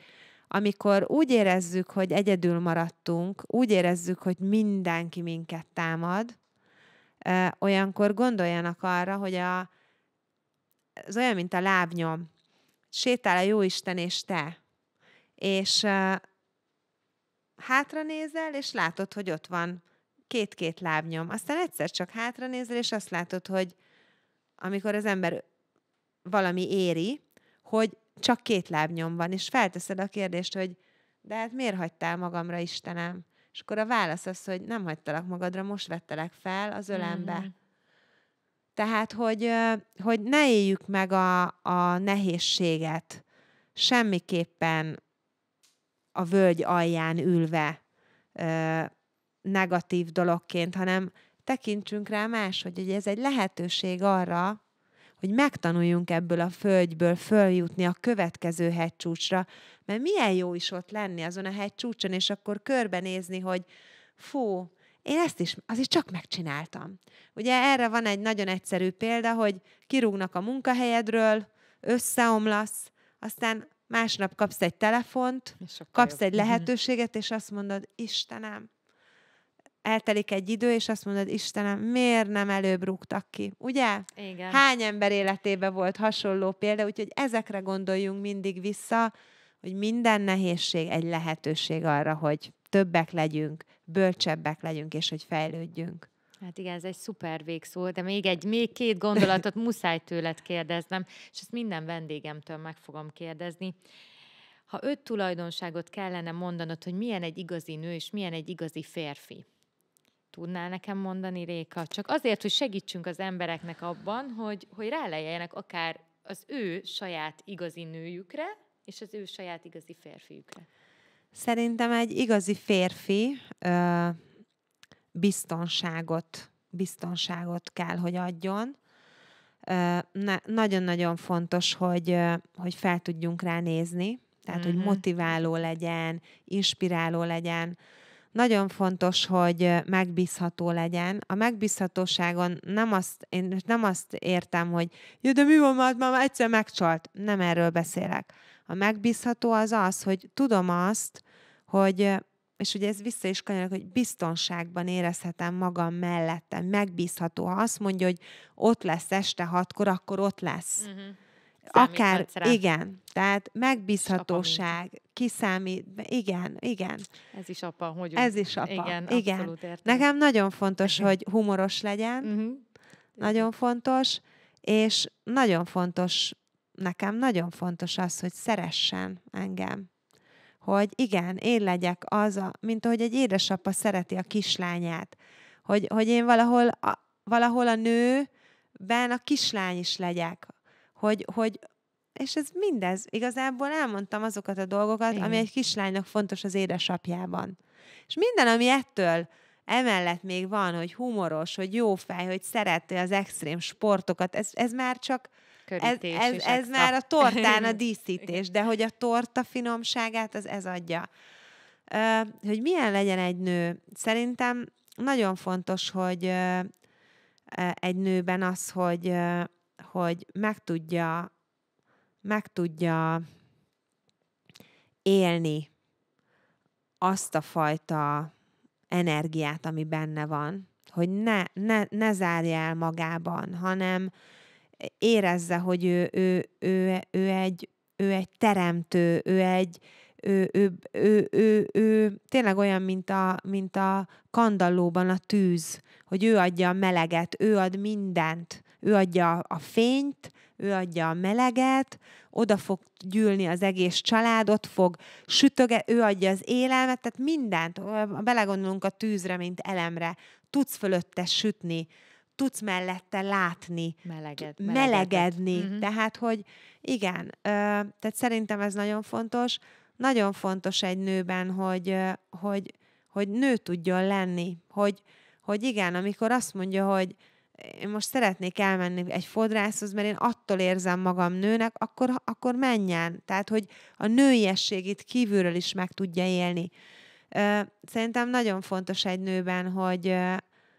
amikor úgy érezzük, hogy egyedül maradtunk, úgy érezzük, hogy mindenki minket támad, olyankor gondoljanak arra, hogy a, ez olyan, mint a lábnyom. Sétál a Jóisten és te. És uh, hátra nézel, és látod, hogy ott van két-két lábnyom. Aztán egyszer csak hátra nézel, és azt látod, hogy amikor az ember valami éri, hogy csak két lábnyom van, és felteszed a kérdést, hogy de hát miért hagytál magamra, Istenem? És akkor a válasz az, hogy nem hagytalak magadra, most vettelek fel az ölembe. Mm-hmm. Tehát, hogy, hogy ne éljük meg a, a nehézséget semmiképpen a völgy alján ülve, negatív dologként, hanem tekintsünk rá más, hogy ez egy lehetőség arra, hogy megtanuljunk ebből a földből följutni a következő hegycsúcsra, mert milyen jó is ott lenni azon a hegycsúcson, és akkor körbenézni, hogy fú, én ezt is, az is csak megcsináltam. Ugye erre van egy nagyon egyszerű példa, hogy kirúgnak a munkahelyedről, összeomlasz, aztán másnap kapsz egy telefont, kapsz jobb. egy mhm. lehetőséget, és azt mondod, Istenem, eltelik egy idő, és azt mondod, Istenem, miért nem előbb rúgtak ki? Ugye? Igen. Hány ember életében volt hasonló példa, úgyhogy ezekre gondoljunk mindig vissza, hogy minden nehézség egy lehetőség arra, hogy többek legyünk, bölcsebbek legyünk, és hogy fejlődjünk. Hát igen, ez egy szuper végszó, de még egy, még két gondolatot muszáj tőled kérdeznem, és ezt minden vendégemtől meg fogom kérdezni. Ha öt tulajdonságot kellene mondanod, hogy milyen egy igazi nő, és milyen egy igazi férfi, tudnál nekem mondani, Réka? Csak azért, hogy segítsünk az embereknek abban, hogy, hogy rálejjenek akár az ő saját igazi nőjükre, és az ő saját igazi férfiükre. Szerintem egy igazi férfi ö, biztonságot, biztonságot kell, hogy adjon. Ö, nagyon-nagyon fontos, hogy, ö, hogy fel tudjunk rá nézni, tehát, mm-hmm. hogy mhm. motiváló legyen, inspiráló legyen, nagyon fontos, hogy megbízható legyen. A megbízhatóságon nem azt, én nem azt értem, hogy jó, de mi van, már, már egyszer megcsalt. Nem erről beszélek. A megbízható az az, hogy tudom azt, hogy és ugye ez vissza is kanyarok, hogy biztonságban érezhetem magam mellettem, megbízható. Ha azt mondja, hogy ott lesz este hatkor, akkor ott lesz. Uh-huh akár, rá. igen, tehát megbízhatóság, kiszámít, igen, igen. Ez is apa, hogy Ez is apa, igen. igen. Nekem nagyon fontos, hogy humoros legyen, uh-huh. nagyon fontos, és nagyon fontos, nekem nagyon fontos az, hogy szeressen engem. Hogy igen, én legyek az, a, mint ahogy egy édesapa szereti a kislányát. Hogy, hogy én valahol a, valahol a nőben a kislány is legyek hogy, hogy és ez mindez, igazából elmondtam azokat a dolgokat, Igen. ami egy kislánynak fontos az édesapjában. És minden, ami ettől emellett még van, hogy humoros, hogy jó fej, hogy szereti az extrém sportokat, ez, ez már csak ez, ez, ez már a tortán a díszítés, de hogy a torta finomságát, az ez adja. hogy milyen legyen egy nő. Szerintem nagyon fontos, hogy egy nőben az, hogy, hogy meg tudja, meg tudja élni azt a fajta energiát, ami benne van, hogy ne, ne, ne zárja el magában, hanem érezze, hogy ő, ő, ő, ő, egy, ő egy teremtő, ő egy, ő, ő, ő, ő, ő tényleg olyan, mint a, mint a kandallóban a tűz, hogy ő adja a meleget, ő ad mindent, ő adja a fényt, ő adja a meleget, oda fog gyűlni az egész család, ott fog sütöge, ő adja az élelmet, tehát mindent, belegondolunk a tűzre, mint elemre, tudsz fölötte sütni, tudsz mellette látni, Meleged, melegedni. Uh-huh. Tehát, hogy igen, ö, tehát szerintem ez nagyon fontos. Nagyon fontos egy nőben, hogy, hogy, hogy nő tudjon lenni, hogy, hogy igen, amikor azt mondja, hogy én most szeretnék elmenni egy fodrászhoz, mert én attól érzem magam nőnek, akkor, akkor menjen. Tehát, hogy a nőiességét kívülről is meg tudja élni. Szerintem nagyon fontos egy nőben, hogy,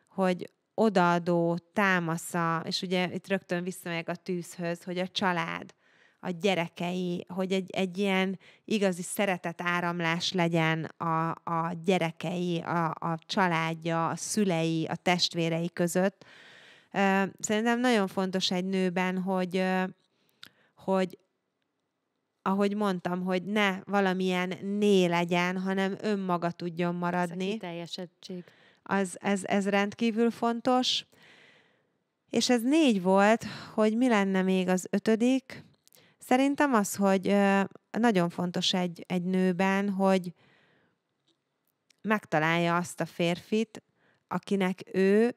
hogy odaadó, támasza, és ugye itt rögtön visszamegyek a tűzhöz, hogy a család, a gyerekei, hogy egy, egy ilyen igazi szeretet áramlás legyen a, a gyerekei, a, a családja, a szülei, a testvérei között. Szerintem nagyon fontos egy nőben, hogy, hogy ahogy mondtam, hogy ne valamilyen né legyen, hanem önmaga tudjon maradni. Ez teljesedtség. Az, ez, ez rendkívül fontos. És ez négy volt, hogy mi lenne még az ötödik. Szerintem az, hogy nagyon fontos egy, egy nőben, hogy megtalálja azt a férfit, akinek ő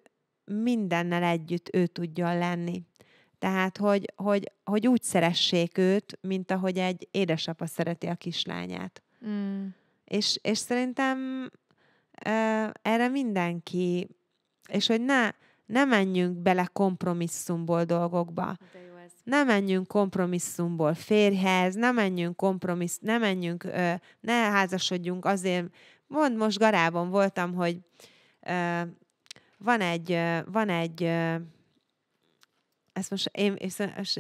mindennel együtt ő tudjon lenni. Tehát, hogy, hogy, hogy úgy szeressék őt, mint ahogy egy édesapa szereti a kislányát. Mm. És, és szerintem erre mindenki, és hogy ne, ne menjünk bele kompromisszumból dolgokba. Ne menjünk kompromisszumból férjhez, ne menjünk kompromissz, ne menjünk, ö, ne házasodjunk azért, mond most garában voltam, hogy ö, van egy, van egy ezt most én,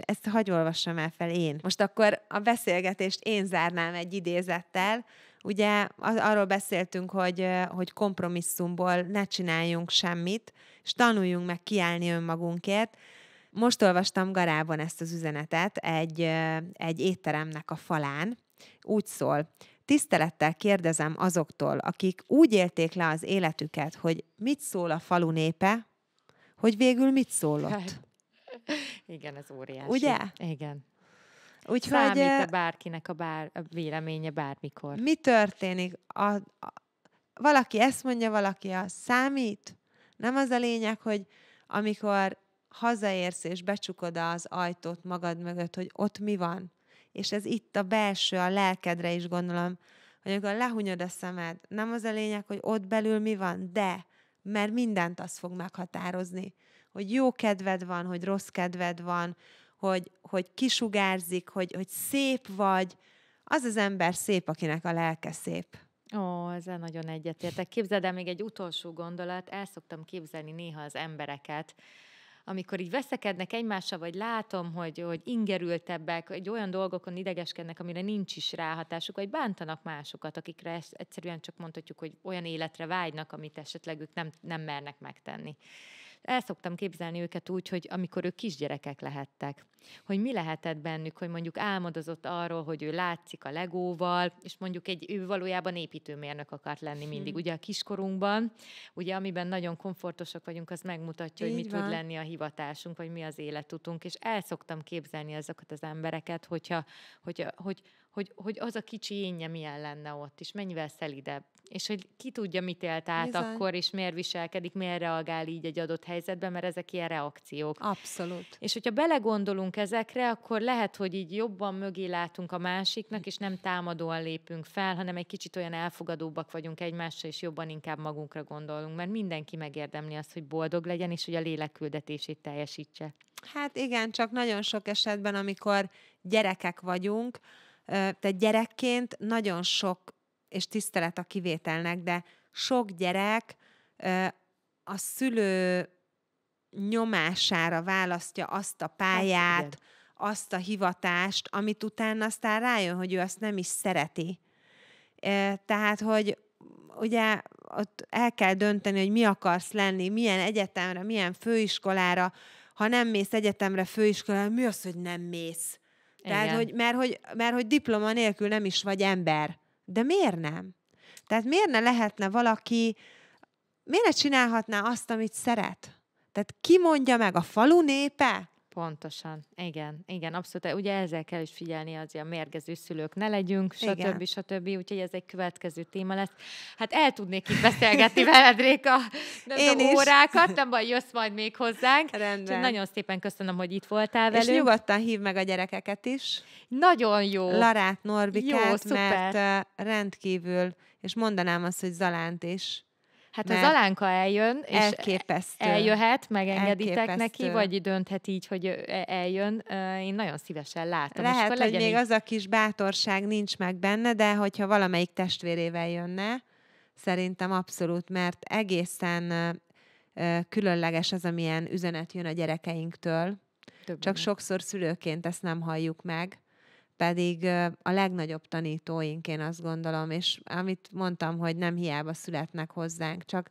ezt hagyj olvassam el fel én. Most akkor a beszélgetést én zárnám egy idézettel. Ugye arról beszéltünk, hogy, hogy kompromisszumból ne csináljunk semmit, és tanuljunk meg kiállni önmagunkért. Most olvastam Garában ezt az üzenetet egy, egy étteremnek a falán. Úgy szól, Tisztelettel kérdezem azoktól, akik úgy élték le az életüket, hogy mit szól a falu népe, hogy végül mit szólott. Hát, igen, ez óriási. Ugye? Igen. Úgyhogy, Számít-e bárkinek a, bár, a véleménye bármikor? Mi történik? A, a, valaki ezt mondja, valaki a számít? Nem az a lényeg, hogy amikor hazaérsz és becsukod az ajtót magad mögött, hogy ott mi van? És ez itt a belső, a lelkedre is gondolom, hogy amikor lehunyod a szemed, nem az a lényeg, hogy ott belül mi van, de, mert mindent az fog meghatározni, hogy jó kedved van, hogy rossz kedved van, hogy, hogy kisugárzik, hogy, hogy szép vagy, az az ember szép, akinek a lelke szép. Ó, ezzel nagyon egyetértek. Képzeld el még egy utolsó gondolat, el szoktam képzelni néha az embereket, amikor így veszekednek egymással, vagy látom, hogy, hogy ingerültebbek, egy olyan dolgokon idegeskednek, amire nincs is ráhatásuk, vagy bántanak másokat, akikre egyszerűen csak mondhatjuk, hogy olyan életre vágynak, amit esetleg ők nem, nem mernek megtenni el szoktam képzelni őket úgy, hogy amikor ők kisgyerekek lehettek, hogy mi lehetett bennük, hogy mondjuk álmodozott arról, hogy ő látszik a legóval, és mondjuk egy, ő valójában építőmérnök akart lenni mindig. Ugye a kiskorunkban, ugye amiben nagyon komfortosak vagyunk, az megmutatja, Így hogy mit van. tud lenni a hivatásunk, vagy mi az életutunk, és el szoktam képzelni ezeket az embereket, hogyha, hogyha, hogy, hogy, hogy az a kicsi énje milyen lenne ott, és mennyivel szelidebb. És hogy ki tudja, mit élt át Bizony. akkor, és miért viselkedik, miért reagál így egy adott helyzetben, mert ezek ilyen reakciók. Abszolút. És hogyha belegondolunk ezekre, akkor lehet, hogy így jobban mögé látunk a másiknak, és nem támadóan lépünk fel, hanem egy kicsit olyan elfogadóbbak vagyunk egymással, és jobban inkább magunkra gondolunk, mert mindenki megérdemli azt, hogy boldog legyen, és hogy a lélek küldetését teljesítse. Hát igen, csak nagyon sok esetben, amikor gyerekek vagyunk, tehát gyerekként nagyon sok és tisztelet a kivételnek, de sok gyerek a szülő nyomására választja azt a pályát, azt a hivatást, amit utána aztán rájön, hogy ő azt nem is szereti. Tehát, hogy ugye ott el kell dönteni, hogy mi akarsz lenni, milyen egyetemre, milyen főiskolára, ha nem mész egyetemre, főiskolára, mi az, hogy nem mész? Tehát, hogy, mert, hogy, mert hogy diploma nélkül nem is vagy ember. De miért nem? Tehát miért ne lehetne valaki, miért ne csinálhatná azt, amit szeret? Tehát ki mondja meg a falu népe, Pontosan, igen, igen, abszolút. Ugye ezzel kell is figyelni, az ilyen mérgező szülők ne legyünk, stb. Igen. stb. Úgyhogy ez egy következő téma lesz. Hát el tudnék itt beszélgetni veled, Réka, nem Én tudom, órákat, nem baj, jössz majd még hozzánk. Rendben. nagyon szépen köszönöm, hogy itt voltál velünk. És nyugodtan hív meg a gyerekeket is. Nagyon jó. Larát, Norbikát, jó, mert rendkívül, és mondanám azt, hogy Zalánt is Hát az Alánka eljön, és elképesztő. eljöhet, megengeditek elképesztő. neki, vagy dönthet így, hogy e, eljön. Én nagyon szívesen látom. Lehet, hogy még így... az a kis bátorság nincs meg benne, de hogyha valamelyik testvérével jönne, szerintem abszolút, mert egészen különleges az, amilyen üzenet jön a gyerekeinktől. Több Csak sokszor szülőként ezt nem halljuk meg pedig a legnagyobb tanítóink, én azt gondolom, és amit mondtam, hogy nem hiába születnek hozzánk, csak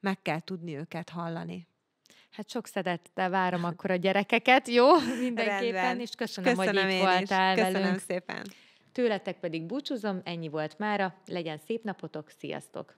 meg kell tudni őket hallani. Hát sok szeretettel várom akkor a gyerekeket, jó? Mindenképpen, Rendben. és köszönöm, köszönöm hogy itt voltál Köszönöm velünk. szépen. Tőletek pedig búcsúzom, ennyi volt mára, legyen szép napotok, sziasztok!